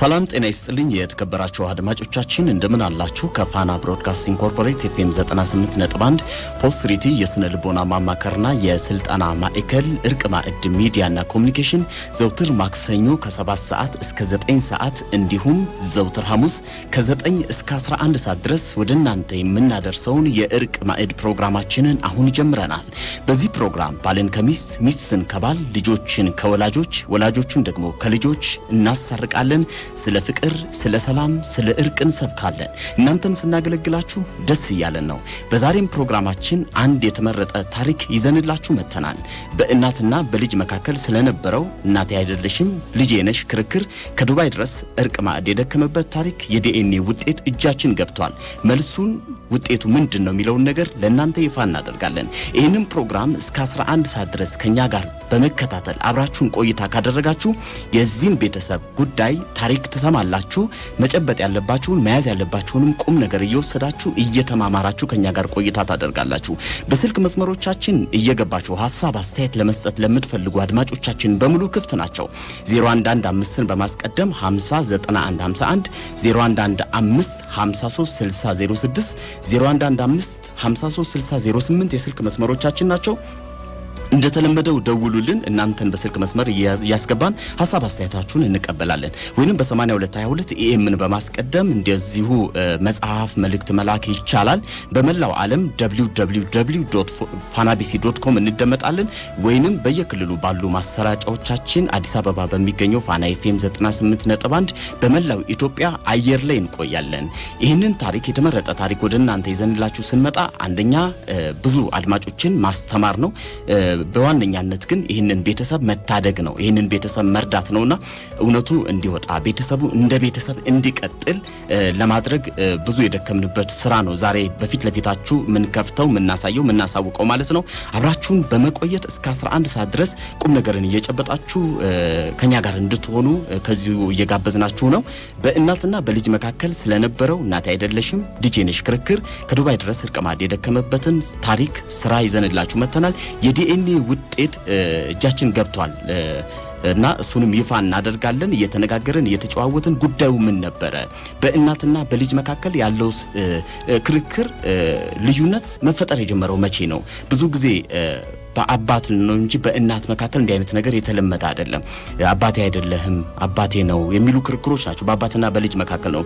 ሰላም ጤና ይስጥልኝ። የተከበራችሁ አድማጮቻችን እንደምን አላችሁ? ከፋና ብሮድካስቲንግ ኮርፖሬት ኤፍኤም 98.1 ፖስትሪቲ የስነ ልቦና ማማከርና የስልጠና ማዕከል እርቅ ማዕድ ሚዲያና ኮሚኒኬሽን ዘውትር ማክሰኞ ከ7 ሰዓት እስከ 9 ሰዓት እንዲሁም ዘውትር ሐሙስ ከ9 እስከ 11 ሰዓት ድረስ ወደ እናንተ የምናደርሰውን የእርቅ ማዕድ ፕሮግራማችንን አሁን ጀምረናል። በዚህ ፕሮግራም ባልን ከሚስት ሚስትን ከባል ልጆችን ከወላጆች ወላጆቹን ደግሞ ከልጆች እናሳርቃለን። ስለ ፍቅር፣ ስለ ሰላም፣ ስለ እርቅ እንሰብካለን። እናንተን ስናገለግላችሁ ደስ እያለን ነው። በዛሬም ፕሮግራማችን አንድ የተመረጠ ታሪክ ይዘንላችሁ መጥተናል። በእናትና በልጅ መካከል ስለነበረው እናቴ አይደለሽም ልጄ ነሽ ክርክር ከዱባይ ድረስ እርቅ ማዕድ የደከመበት ታሪክ የዲኤንኤ ውጤት እጃችን ገብቷል። መልሱን ውጤቱ ምንድን ነው የሚለውን ነገር ለእናንተ ይፋ እናደርጋለን። ይህንም ፕሮግራም እስከ 11 ሰዓት ድረስ ከኛ ጋር በመከታተል አብራችሁን ቆይታ ካደረጋችሁ የዚህን ቤተሰብ ጉዳይ ታሪክ ትሰማላችሁ። መጨበጥ ያለባችሁን መያዝ ያለባችሁንም ቁም ነገር እየወሰዳችሁ እየተማማራችሁ ከኛ ጋር ቆይታ ታደርጋላችሁ። በስልክ መስመሮቻችን እየገባችሁ ሀሳብ አስተያየት ለመስጠት ለምትፈልጉ አድማጮቻችን በሙሉ ክፍት ናቸው። 0115ን በማስቀደም 509151 0115 536006 0115 536008 የስልክ መስመሮቻችን ናቸው። እንደተለመደው ደውሉልን። እናንተን በስልክ መስመር እያስገባን ሀሳብ አስተያየታችሁን እንቀበላለን። ወይንም በ8222 ኤኤምን በማስቀደም እንደዚሁ የጽሑፍ መልእክት መላክ ይቻላል። በመላው ዓለም ፋናቢሲ dot com እንደመጣለን። ወይንም በየክልሉ ባሉ ማሰራጫዎቻችን አዲስ አበባ በሚገኘው ፋና ኤፍኤም 98.1 በመላው ኢትዮጵያ አየር ላይ እንቆያለን። ይህንን ታሪክ የተመረጠ ታሪክ ወደ እናንተ ይዘንላችሁ ስንመጣ አንደኛ ብዙ አድማጮችን ማስተማር ነው። በዋነኛነት ግን ይህንን ቤተሰብ መታደግ ነው። ይህንን ቤተሰብ መርዳት ነውና እውነቱ እንዲወጣ ቤተሰቡ እንደ ቤተሰብ እንዲቀጥል ለማድረግ ብዙ የደከምንበት ስራ ነው። ዛሬ በፊት ለፊታችሁ የምንከፍተው የምናሳየው የምናሳውቀው ማለት ነው። አብራችሁን በመቆየት እስከ 11 ሰዓት ድረስ ቁም ነገርን እየጨበጣችሁ ከኛ ጋር እንድትሆኑ ከዚሁ እየጋበዝናችሁ ነው። በእናትና በልጅ መካከል ስለነበረው እናቴ አይደለሽም ልጄ ነሽ ክርክር ከዱባይ ድረስ እርቅ ማዕድ የደከመበትን ታሪክ ስራ ይዘንላችሁ መጥተናል። የዲኤንኤ ውጤት እጃችን ገብቷል እና እሱንም ይፋ እናደርጋለን። እየተነጋገርን እየተጨዋወትን ጉዳዩ ምን ነበረ፣ በእናትና በልጅ መካከል ያለው ክርክር ልዩነት መፈጠር የጀመረው መቼ ነው? ብዙ ጊዜ በአባት ነው እንጂ በእናት መካከል እንዲህ አይነት ነገር የተለመደ አይደለም። አባቴ አይደለህም አባቴ ነው የሚሉ ክርክሮች ናቸው። በአባትና በልጅ መካከል ነው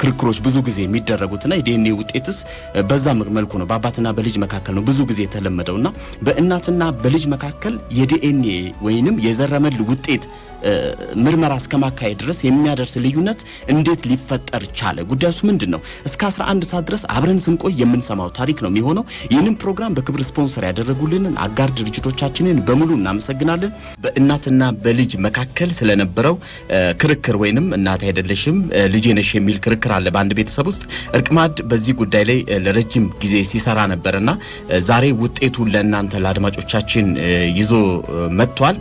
ክርክሮች ብዙ ጊዜ የሚደረጉትና የዲኤንኤ ውጤትስ በዛ መልኩ ነው። በአባትና በልጅ መካከል ነው ብዙ ጊዜ የተለመደውና በእናትና በልጅ መካከል የዲኤንኤ ወይንም የዘረመል ውጤት ምርመራ እስከ ማካሄድ ድረስ የሚያደርስ ልዩነት እንዴት ሊፈጠር ቻለ? ጉዳዩስ ምንድን ነው? እስከ 11 ሰዓት ድረስ አብረን ስንቆይ የምንሰማው ታሪክ ነው የሚሆነው። ይህንን ፕሮግራም በክብር ስፖንሰር ያደረጉልንን አጋር ድርጅቶቻችንን በሙሉ እናመሰግናለን። በእናትና በልጅ መካከል ስለነበረው ክርክር ወይንም እናት አይደለሽም ልጄ ነሽ የሚል ክርክር አለ በአንድ ቤተሰብ ውስጥ። እርቅ ማዕድ በዚህ ጉዳይ ላይ ለረጅም ጊዜ ሲሰራ ነበርና ዛሬ ውጤቱን ለእናንተ ለአድማጮቻችን ይዞ መጥቷል።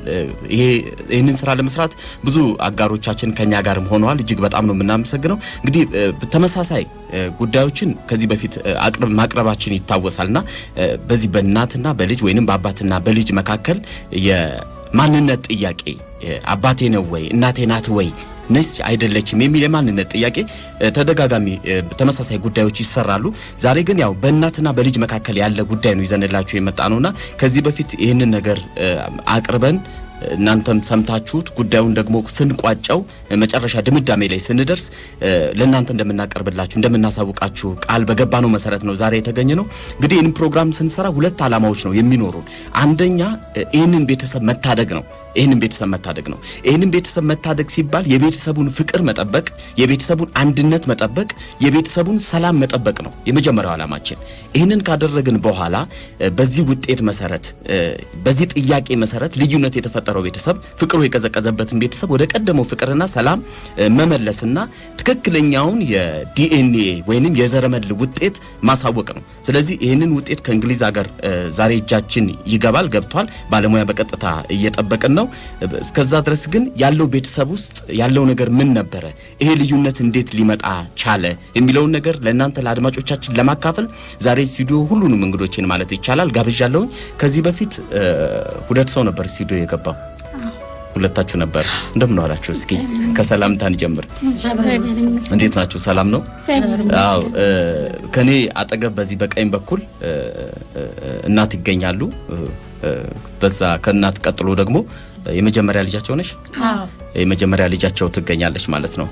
ይህንን ስራ ለመስራት ብዙ አጋሮቻችን ከኛ ጋርም ሆነዋል። እጅግ በጣም ነው የምናመሰግነው። እንግዲህ ተመሳሳይ ጉዳዮችን ከዚህ በፊት ማቅረባችን ይታወሳልና በዚህ በእናትና በልጅ ወይንም በአባትና በልጅ መካከል የማንነት ጥያቄ አባቴ ነው ወይ እናቴ ናት ወይ ነስ አይደለችም የሚል የማንነት ጥያቄ ተደጋጋሚ ተመሳሳይ ጉዳዮች ይሰራሉ። ዛሬ ግን ያው በእናትና በልጅ መካከል ያለ ጉዳይ ነው ይዘንላችሁ የመጣ ነውና ከዚህ በፊት ይህንን ነገር አቅርበን እናንተም ሰምታችሁት ጉዳዩን ደግሞ ስንቋጨው መጨረሻ ድምዳሜ ላይ ስንደርስ ለእናንተ እንደምናቀርብላችሁ እንደምናሳውቃችሁ ቃል በገባነው መሰረት ነው ዛሬ የተገኘ ነው። እንግዲህ ይህንን ፕሮግራም ስንሰራ ሁለት ዓላማዎች ነው የሚኖሩን። አንደኛ ይህንን ቤተሰብ መታደግ ነው። ይህንን ቤተሰብ መታደግ ነው። ይህንን ቤተሰብ መታደግ ሲባል የቤተሰቡን ፍቅር መጠበቅ፣ የቤተሰቡን አንድነት መጠበቅ፣ የቤተሰቡን ሰላም መጠበቅ ነው የመጀመሪያው ዓላማችን። ይህንን ካደረግን በኋላ በዚህ ውጤት መሰረት በዚህ ጥያቄ መሰረት ልዩነት የተፈጠረው ቤተሰብ ፍቅሩ የቀዘቀዘበትን ቤተሰብ ወደ ቀደመው ፍቅርና ሰላም መመለስና ትክክለኛውን የዲኤንኤ ወይንም የዘረመል ውጤት ማሳወቅ ነው። ስለዚህ ይህንን ውጤት ከእንግሊዝ ሀገር ዛሬ እጃችን ይገባል፣ ገብቷል። ባለሙያ በቀጥታ እየጠበቅን ነው። እስከዛ ድረስ ግን ያለው ቤተሰብ ውስጥ ያለው ነገር ምን ነበረ፣ ይሄ ልዩነት እንዴት ሊመጣ ቻለ የሚለውን ነገር ለእናንተ ለአድማጮቻችን ለማካፈል ዛሬ ስቱዲዮ ሁሉንም እንግዶችን ማለት ይቻላል ጋብዣለሁኝ። ከዚህ በፊት ሁለት ሰው ነበር ስቱዲዮ የገባው ሁለታችሁ ነበር። እንደምን ዋላችሁ? እስኪ ከሰላምታን ጀምር። እንዴት ናችሁ? ሰላም ነው? አዎ። ከኔ አጠገብ በዚህ በቀኝ በኩል እናት ይገኛሉ። በዛ ከእናት ቀጥሎ ደግሞ የመጀመሪያ ልጃቸው ነሽ? የመጀመሪያ ልጃቸው ትገኛለች ማለት ነው።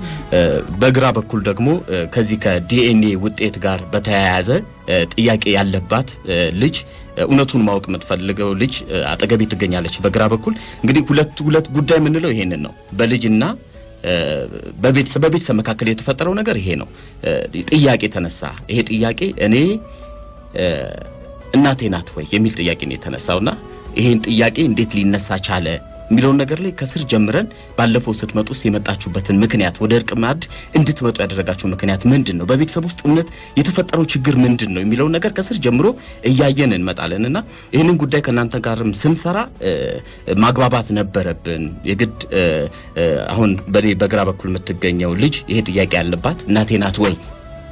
በግራ በኩል ደግሞ ከዚህ ከዲኤንኤ ውጤት ጋር በተያያዘ ጥያቄ ያለባት ልጅ እውነቱን ማወቅ የምትፈልገው ልጅ አጠገቤ ትገኛለች። በግራ በኩል እንግዲህ ሁለት ሁለት ጉዳይ የምንለው ይሄንን ነው። በልጅና በቤተሰብ በቤተሰብ መካከል የተፈጠረው ነገር ይሄ ነው። ጥያቄ ተነሳ። ይሄ ጥያቄ እኔ እናቴ ናት ወይ የሚል ጥያቄ ነው የተነሳውና ይሄን ጥያቄ እንዴት ሊነሳ ቻለ የሚለውን ነገር ላይ ከስር ጀምረን ባለፈው ስትመጡስ የመጣችሁበትን ምክንያት ወደ እርቅ ማዕድ እንድትመጡ ያደረጋችሁ ምክንያት ምንድን ነው? በቤተሰብ ውስጥ እውነት የተፈጠረው ችግር ምንድን ነው የሚለውን ነገር ከስር ጀምሮ እያየን እንመጣለን እና ይህንን ጉዳይ ከእናንተ ጋርም ስንሰራ ማግባባት ነበረብን። የግድ አሁን በኔ በግራ በኩል የምትገኘው ልጅ ይሄ ጥያቄ ያለባት እናቴ ናት ወይ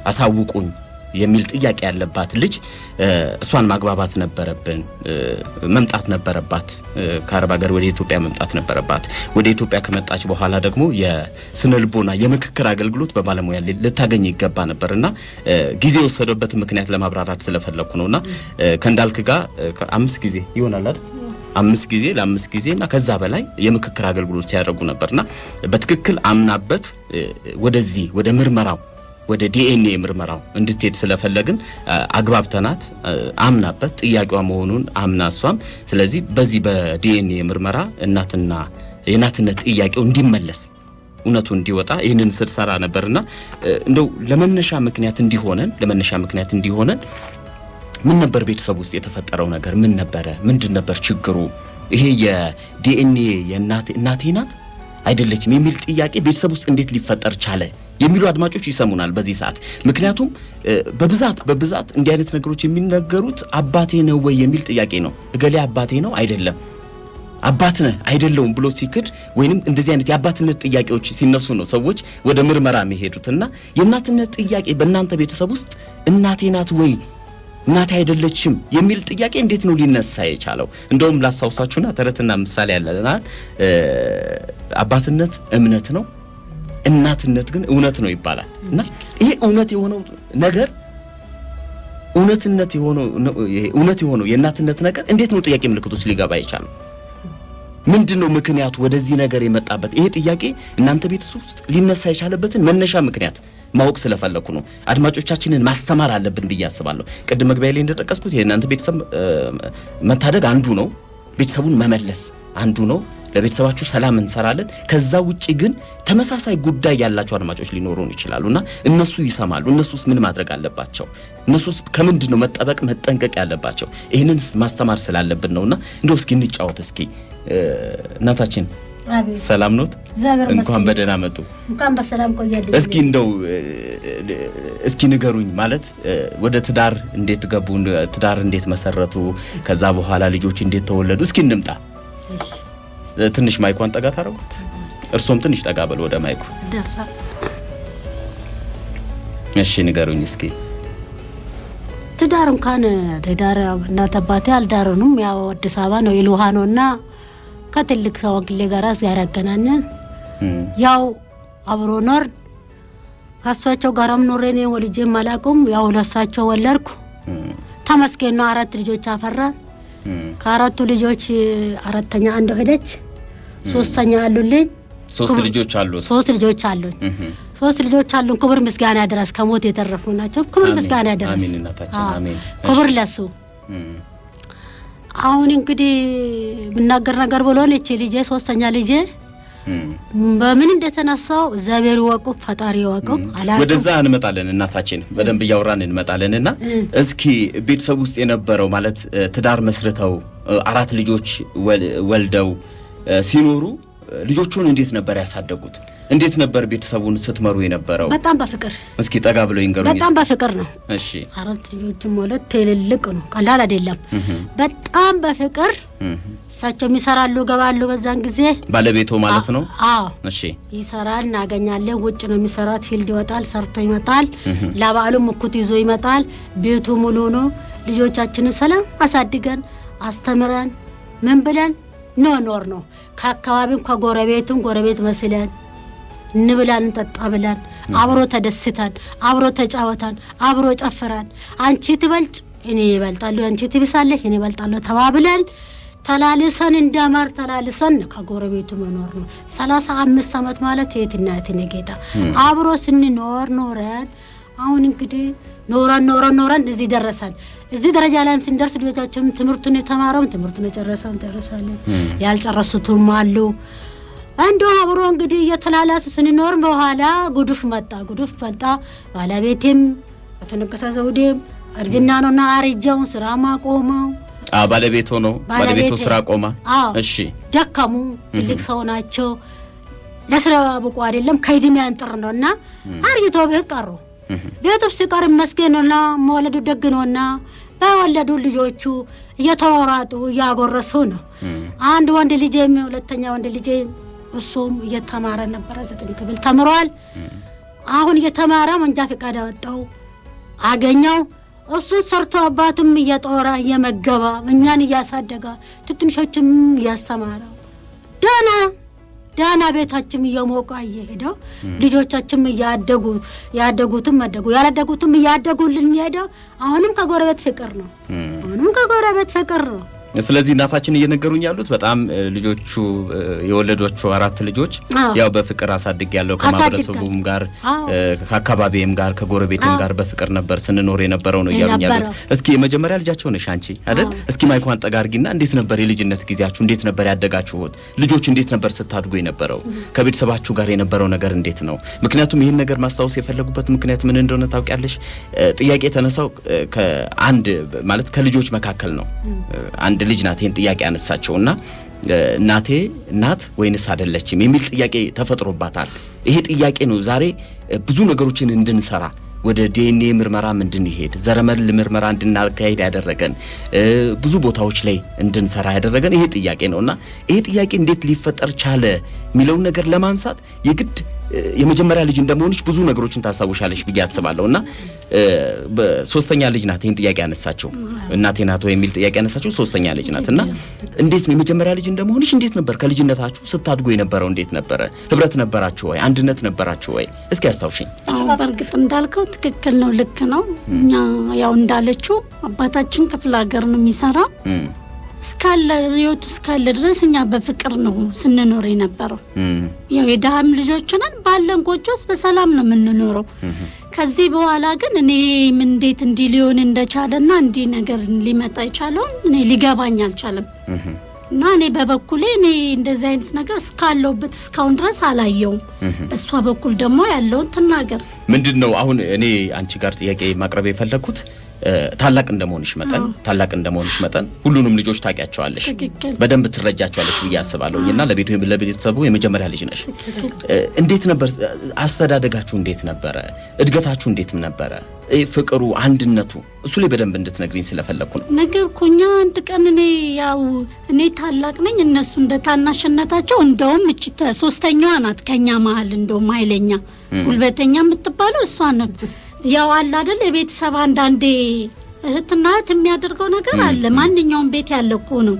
አሳውቁኝ የሚል ጥያቄ ያለባት ልጅ እሷን ማግባባት ነበረብን። መምጣት ነበረባት። ከአረብ ሀገር ወደ ኢትዮጵያ መምጣት ነበረባት። ወደ ኢትዮጵያ ከመጣች በኋላ ደግሞ የስነ ልቦና የምክክር አገልግሎት በባለሙያ ልታገኝ ይገባ ነበር ጊዜ የወሰደበትን ምክንያት ለማብራራት ስለፈለግኩ ነው እና ከእንዳልክ ጋር አምስት ጊዜ ይሆናል አይደል? አምስት ጊዜ ለአምስት ጊዜ እና ከዛ በላይ የምክክር አገልግሎት ሲያደርጉ ነበርና በትክክል አምናበት ወደዚህ ወደ ምርመራው ወደ ዲኤንኤ ምርመራው እንድትሄድ ስለፈለግን አግባብተናት አምናበት ጥያቄዋ መሆኑን አምና እሷም ስለዚህ በዚህ በዲኤንኤ ምርመራ እናትና የእናትነት ጥያቄው እንዲመለስ እውነቱ እንዲወጣ ይህንን ስንሰራ ነበርና እንደው ለመነሻ ምክንያት እንዲሆነን ለመነሻ ምክንያት እንዲሆነን ምን ነበር ቤተሰብ ውስጥ የተፈጠረው ነገር ምን ነበረ? ምንድን ነበር ችግሩ? ይሄ የዲኤንኤ የእናቴ ናት አይደለችም የሚል ጥያቄ ቤተሰብ ውስጥ እንዴት ሊፈጠር ቻለ የሚሉ አድማጮች ይሰሙናል በዚህ ሰዓት። ምክንያቱም በብዛት በብዛት እንዲህ አይነት ነገሮች የሚነገሩት አባቴ ነው ወይ የሚል ጥያቄ ነው። እገሌ አባቴ ነው? አይደለም፣ አባት ነህ? አይደለውም ብሎ ሲክድ ወይንም እንደዚህ አይነት የአባትነት ጥያቄዎች ሲነሱ ነው ሰዎች ወደ ምርመራ የሚሄዱት። እና የእናትነት ጥያቄ በእናንተ ቤተሰብ ውስጥ እናቴ ናት ወይ? እናቴ አይደለችም የሚል ጥያቄ እንዴት ነው ሊነሳ የቻለው? እንደውም ላስታውሳችሁና ተረትና ምሳሌ ያለና አባትነት እምነት ነው እናትነት ግን እውነት ነው ይባላል እና ይሄ እውነት የሆነው ነገር እውነትነት የሆነው እውነት የሆነው የእናትነት ነገር እንዴት ነው ጥያቄ ምልክት ውስጥ ሊገባ የቻለው? ምንድን ነው ምክንያቱ ወደዚህ ነገር የመጣበት? ይሄ ጥያቄ እናንተ ቤተሰብ ውስጥ ሊነሳ የቻለበትን መነሻ ምክንያት ማወቅ ስለፈለኩ ነው። አድማጮቻችንን ማስተማር አለብን ብዬ አስባለሁ። ቅድም መግቢያ ላይ እንደጠቀስኩት የእናንተ ቤተሰብ መታደግ አንዱ ነው። ቤተሰቡን መመለስ አንዱ ነው። ለቤተሰባችሁ ሰላም እንሰራለን። ከዛ ውጪ ግን ተመሳሳይ ጉዳይ ያላቸው አድማጮች ሊኖሩን ይችላሉ እና እነሱ ይሰማሉ። እነሱስ ምን ማድረግ አለባቸው? እነሱስ ከምንድን ነው መጠበቅ መጠንቀቅ ያለባቸው? ይህንን ማስተማር ስላለብን ነውና እንደው እስኪ እንጫወት። እስኪ እናታችን ሰላም ኖት? እንኳን በደህና መጡ። እንኳን በሰላም ቆያለኝ። እስኪ እንደው እስኪ ንገሩኝ ማለት ወደ ትዳር እንዴት ገቡ? ትዳር እንዴት መሰረቱ? ከዛ በኋላ ልጆች እንዴት ተወለዱ? እስኪ እንምጣ። ትንሽ ማይኳን ጠጋ ታደርጓት። እርሶም ትንሽ ጠጋ በል ወደ ማይኩ። እሺ ንገሩኝ እስኪ። ትዳር እንኳን ትዳር እናት አባቴ አልዳሩንም። ያው አዲስ አበባ ነው የልውሃ ነው እና ከትልቅ ሰዋግሌ ጋር ጋር ያገናኘን ያው አብሮ ኖር ከእሳቸው ጋርም ኖሬ እኔ ወልጄም አላውቅም። ያው ለእሳቸው ወለድኩ። ተመስገን ነው። አራት ልጆች አፈራን። ከአራቱ ልጆች አራተኛ አንዱ ሄደች። ሶስተኛ አሉልኝ። ሶስት ልጆች አሉት። ሶስት ልጆች አሉኝ። ሶስት ልጆች አሉን። ክብር ምስጋና ድረስ ከሞት የተረፉ ናቸው። ክብር ምስጋና ድረስ አሜን እናታችን አሜን። ክብር ለሱ። አሁን እንግዲህ ብናገር ነገር ብሎን እቺ ልጄ ሶስተኛ ልጄ በምን እንደተነሳው እግዚአብሔር ይወቁ፣ ፈጣሪ ይወቁ። ወደዛ እንመጣለን እናታችን በደንብ እያወራን እንመጣለን። እና እስኪ ቤተሰብ ውስጥ የነበረው ማለት ትዳር መስርተው አራት ልጆች ወልደው ሲኖሩ ልጆቹን እንዴት ነበር ያሳደጉት? እንዴት ነበር ቤተሰቡን ስትመሩ የነበረው? በጣም በፍቅር እስኪ ጠጋ ብለው ይንገሩኝ። በጣም በፍቅር ነው። እሺ አራት ልጆችም ማለት ትልልቅ ነው፣ ቀላል አይደለም። በጣም በፍቅር እሳቸው ይሰራሉ፣ ገባሉ። በዛን ጊዜ ባለቤቶ ማለት ነው። አዎ እሺ ይሰራል፣ እናገኛለን። ውጭ ነው የሚሰራት፣ ፊልድ ይወጣል፣ ሰርቶ ይመጣል። ለበዓሉ ሙኩት ይዞ ይመጣል። ቤቱ ሙሉ ነው። ልጆቻችንን ሰላም አሳድገን አስተምረን ምን ብለን ኖ ኖር ነው። ከአካባቢም ከጎረቤቱም ጎረቤት መስለን እንብላን እንጠጣ ብላን አብሮ ተደስተን አብሮ ተጫወታን አብሮ ጨፍራን አንቺ ትበልጭ እኔ ይበልጣለሁ አንቺ ትብሳለሽ እኔ ይበልጣለሁ ተባብለን ተላልሰን እንደማር ተላልሰን ከጎረቤቱ መኖር ነው። ሰላሳ አምስት ዓመት ማለት የትና የትን ጌታ? አብሮ ስንኖር ኖረን አሁን እንግዲህ ኖረን ኖረን ኖረን እዚህ ደረሰን። እዚህ ደረጃ ላይ ስንደርስ ልጆቻችን ትምህርቱን የተማረውን ትምህርቱን የጨረሰውን ጨረሳለን፣ ያልጨረሱትም አሉ። እንዲ አብሮ እንግዲህ እየተላላስ ስንኖር በኋላ ጉዱፍ መጣ። ጉዱፍ መጣ። ባለቤቴም አቶ ነገሰ ዘውዴም እርጅና ነውና አርጀውን ስራ ማቆመው ባለቤቶ ነው ባለቤቶ ስራ ቆማ። እሺ ደከሙ። ትልቅ ሰው ናቸው። ለስራ ብቁ አይደለም። ከእድሜ አንጥር ነው እና አርጅቶ ቤት ቀሩ። ውስጥ ሲቀር ይመስገን ነውና መወለዱ ደግ ነውና በወለዱ ልጆቹ እየተሯሯጡ እያጎረሱ ነው። አንድ ወንድ ልጄም ሁለተኛ ወንድ ልጄ እሱም እየተማረ ነበረ። ዘጠኝ ክፍል ተምሯል። አሁን እየተማረ መንጃ ፈቃድ አወጣው አገኘው። እሱ ሰርቶ አባቱም እየጦረ እየመገበ እኛን እያሳደገ ትንሾችም እያስተማረ ደህና ደህና ቤታችም እየሞቀ እየሄደው ልጆቻችም እያደጉ ያደጉትም አደጉ ያላደጉትም እያደጉልን እየሄደው አሁንም ከጎረቤት ፍቅር ነው። አሁንም ከጎረቤት ፍቅር ነው። ስለዚህ እናታችን እየነገሩኝ ያሉት በጣም ልጆቹ የወለዷቸው አራት ልጆች ያው በፍቅር አሳድግ ያለው ከማህበረሰቡም ጋር ከአካባቢም ጋር ከጎረቤትም ጋር በፍቅር ነበር ስንኖር የነበረው ነው እያሉኝ ያሉት። እስኪ የመጀመሪያ ልጃቸው ነሽ አንቺ አይደል? እስኪ ማይኳን ጠጋ አድርጊና እንዴት ነበር የልጅነት ጊዜያችሁ? እንዴት ነበር ያደጋችሁት? ልጆች እንዴት ነበር ስታድጉ የነበረው? ከቤተሰባችሁ ጋር የነበረው ነገር እንዴት ነው? ምክንያቱም ይህን ነገር ማስታወስ የፈለጉበት ምክንያት ምን እንደሆነ ታውቂያለሽ? ጥያቄ የተነሳው ከአንድ ማለት ከልጆች መካከል ነው። አንድ ልጅ ይህን ጥያቄ ያነሳቸው እና እ፣ እናቴ ናት ወይንስ አይደለችም የሚል ጥያቄ ተፈጥሮባታል። ይሄ ጥያቄ ነው ዛሬ ብዙ ነገሮችን እንድንሰራ ወደ ዲኤንኤ ምርመራም እንድንሄድ ዘረመል ምርመራ እንድናካሄድ ያደረገን ብዙ ቦታዎች ላይ እንድንሰራ ያደረገን ይሄ ጥያቄ ነው እና ይሄ ጥያቄ እንዴት ሊፈጠር ቻለ የሚለውን ነገር ለማንሳት የግድ የመጀመሪያ ልጅ እንደመሆንሽ ብዙ ነገሮችን ታስታውሻለሽ ብዬ አስባለሁ። እና እ፣ በሶስተኛ ልጅ ናት ይህን ጥያቄ ያነሳችው እናቴ ናት የሚል ጥያቄ ያነሳችው ሶስተኛ ልጅ ናት። እና እንዴት ነው የመጀመሪያ ልጅ እንደመሆንሽ እንዴት ነበር? ከልጅነታችሁ ስታድጉ የነበረው እንዴት ነበረ? ህብረት ነበራችሁ ወይ? አንድነት ነበራችሁ ወይ? እስኪ አስታውሽኝ። በእርግጥ እንዳልከው ትክክል ነው፣ ልክ ነው። እኛ ያው እንዳለችው አባታችን ክፍለ ሀገር ነው የሚሰራው። እም፣ እስካለ ህይወቱ እስካለ ድረስ እኛ በፍቅር ነው ስንኖር የነበረው። ያው የድሃም ልጆች ነን፣ ባለን ጎጆ ውስጥ በሰላም ነው የምንኖረው። ከዚህ በኋላ ግን እኔ እንዴት እንዲህ ሊሆን እንደቻለና እንዲህ ነገር ሊመጣ የቻለውን እኔ ሊገባኝ አልቻለም። እና እኔ በበኩሌ እኔ እንደዚህ አይነት ነገር እስካለሁበት እስካሁን ድረስ አላየውም። በእሷ በኩል ደግሞ ያለውን ትናገር። ምንድን ነው አሁን እኔ አንቺ ጋር ጥያቄ ማቅረብ የፈለግኩት ታላቅ እንደመሆንሽ መጠን ታላቅ እንደመሆንሽ መጠን ሁሉንም ልጆች ታውቂያቸዋለሽ፣ በደንብ ትረጃቸዋለሽ ብዬ አስባለሁኝ እና ለቤቱ ለቤተሰቡ የመጀመሪያ ልጅ ነሽ። እንዴት ነበር አስተዳደጋችሁ? እንዴት ነበረ? እድገታችሁ እንዴት ነበረ? ፍቅሩ፣ አንድነቱ እሱ ላይ በደንብ እንድትነግሪኝ ስለፈለግኩ ነው። ነገር ኩኛ አንድ ቀን እኔ ያው እኔ ታላቅ ነኝ፣ እነሱ እንደ ታናሽነታቸው እንደውም እቺ ሶስተኛዋ ናት ከኛ መሀል እንደውም ኃይለኛ ጉልበተኛ የምትባለው እሷ ነው። ያው አለ አይደል የቤተሰብ አንዳንዴ እህትና እህት የሚያደርገው ነገር አለ። ማንኛውም ቤት ያለ እኮ ነው።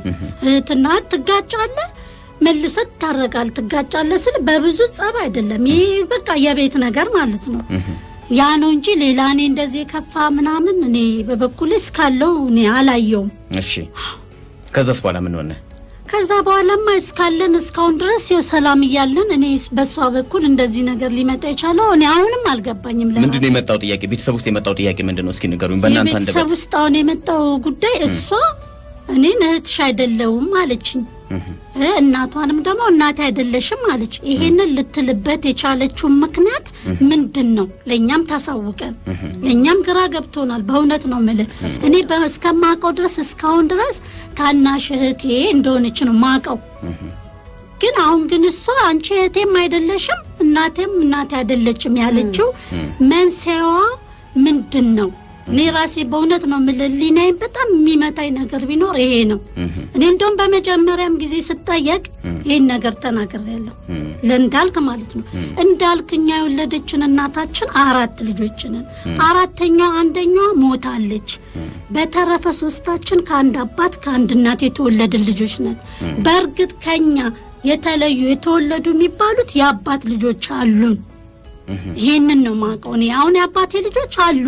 እህትና እህት ትጋጫለ መልሰት ታረቃል። ትጋጫለ ስል በብዙ ጸብ አይደለም። ይሄ በቃ የቤት ነገር ማለት ነው። ያ ነው እንጂ ሌላ እኔ እንደዚህ የከፋ ምናምን እኔ በበኩሌ እስካለው እኔ አላየውም። እሺ፣ ከዛስ በኋላ ምን ሆነ? ከዛ በኋላማ እስካለን እስካሁን ድረስ ይኸው ሰላም እያለን እኔ በእሷ በኩል እንደዚህ ነገር ሊመጣ የቻለው እኔ አሁንም አልገባኝም። ምንድን ነው የመጣው ጥያቄ? ቤተሰብ ውስጥ የመጣው ጥያቄ ምንድን ነው? እስኪ ንገሩኝ በእናንተ አንደበት። ውስጥ አሁን የመጣው ጉዳይ እሷ እኔን እህትሽ አይደለውም አለችኝ። እናቷንም ደግሞ እናቴ አይደለሽም አለች። ይሄንን ልትልበት የቻለችውን ምክንያት ምንድን ነው? ለእኛም ታሳውቀን። ለእኛም ግራ ገብቶናል። በእውነት ነው የምልህ እኔ እስከማውቀው ድረስ እስካሁን ድረስ ታናሽ እህቴ እንደሆነች ነው ማውቀው። ግን አሁን ግን እሷ አንቺ እህቴም አይደለሽም እናቴም እናቴ አይደለችም ያለችው መንስኤዋ ምንድን ነው? እኔ ራሴ በእውነት ነው ህሊናዬን በጣም የሚመታኝ ነገር ቢኖር ይሄ ነው። እኔ እንደውም በመጀመሪያም ጊዜ ስጠየቅ ይህን ነገር ተናግሬያለሁ ለእንዳልክ ማለት ነው። እንዳልክ እኛ የወለደችን እናታችን አራት ልጆች ነን። አራተኛዋ አንደኛዋ ሞታለች። በተረፈ ሶስታችን ከአንድ አባት ከአንድ እናት የተወለድን ልጆች ነን። በእርግጥ ከኛ የተለዩ የተወለዱ የሚባሉት የአባት ልጆች አሉን። ይሄንን ነው ማውቀው እኔ። አሁን የአባቴ ልጆች አሉ፣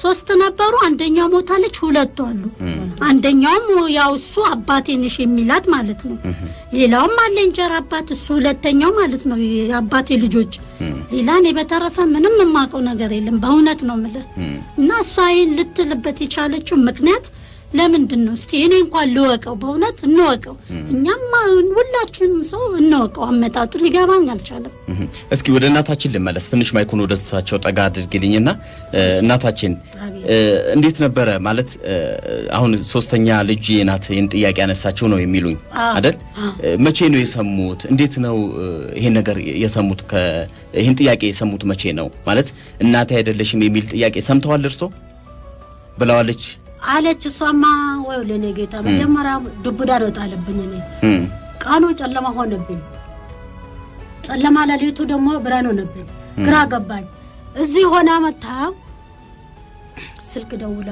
ሶስት ነበሩ። አንደኛው ሞታለች፣ ሁለቱ አሉ። አንደኛውም ያው እሱ አባቴ ነሽ የሚላት ማለት ነው። ሌላውም አለ እንጀራ አባት፣ እሱ ሁለተኛው ማለት ነው የአባቴ ልጆች። ሌላ እኔ በተረፈ ምንም የማውቀው ነገር የለም። በእውነት ነው የምልህ እና እሷ ይህን ልትልበት የቻለችው ምክንያት ለምንድን ነው? እስቲ እኔ እንኳን ልወቀው፣ በእውነት እንወቀው። እኛም ሁላችንም ሰው እንወቀው። አመጣጡ ሊገባኝ አልቻለም። እስኪ ወደ እናታችን ልመለስ። ትንሽ ማይኩን ወደ እሳቸው ጠጋ አድርግልኝና እናታችን እንዴት ነበረ ማለት አሁን ሶስተኛ ልጅ ናት ይህን ጥያቄ ያነሳችው ነው የሚሉኝ አይደል? መቼ ነው የሰሙት? እንዴት ነው ይሄን ነገር የሰሙት? ይህን ጥያቄ የሰሙት መቼ ነው ማለት እናቴ አይደለሽም የሚል ጥያቄ ሰምተዋል እርሶ ብለዋለች አለች እሷማ። ወይ ለኔ ጌታ መጀመሪያ ዱብዳ ነው ጣለብኝ። እኔ ቀኑ ጨለማ ሆነብኝ፣ ጨለማ ሌሊቱ ደግሞ ብርሃን ሆነብኝ። ግራ ገባኝ። እዚህ ሆና መታ ስልክ ደውላ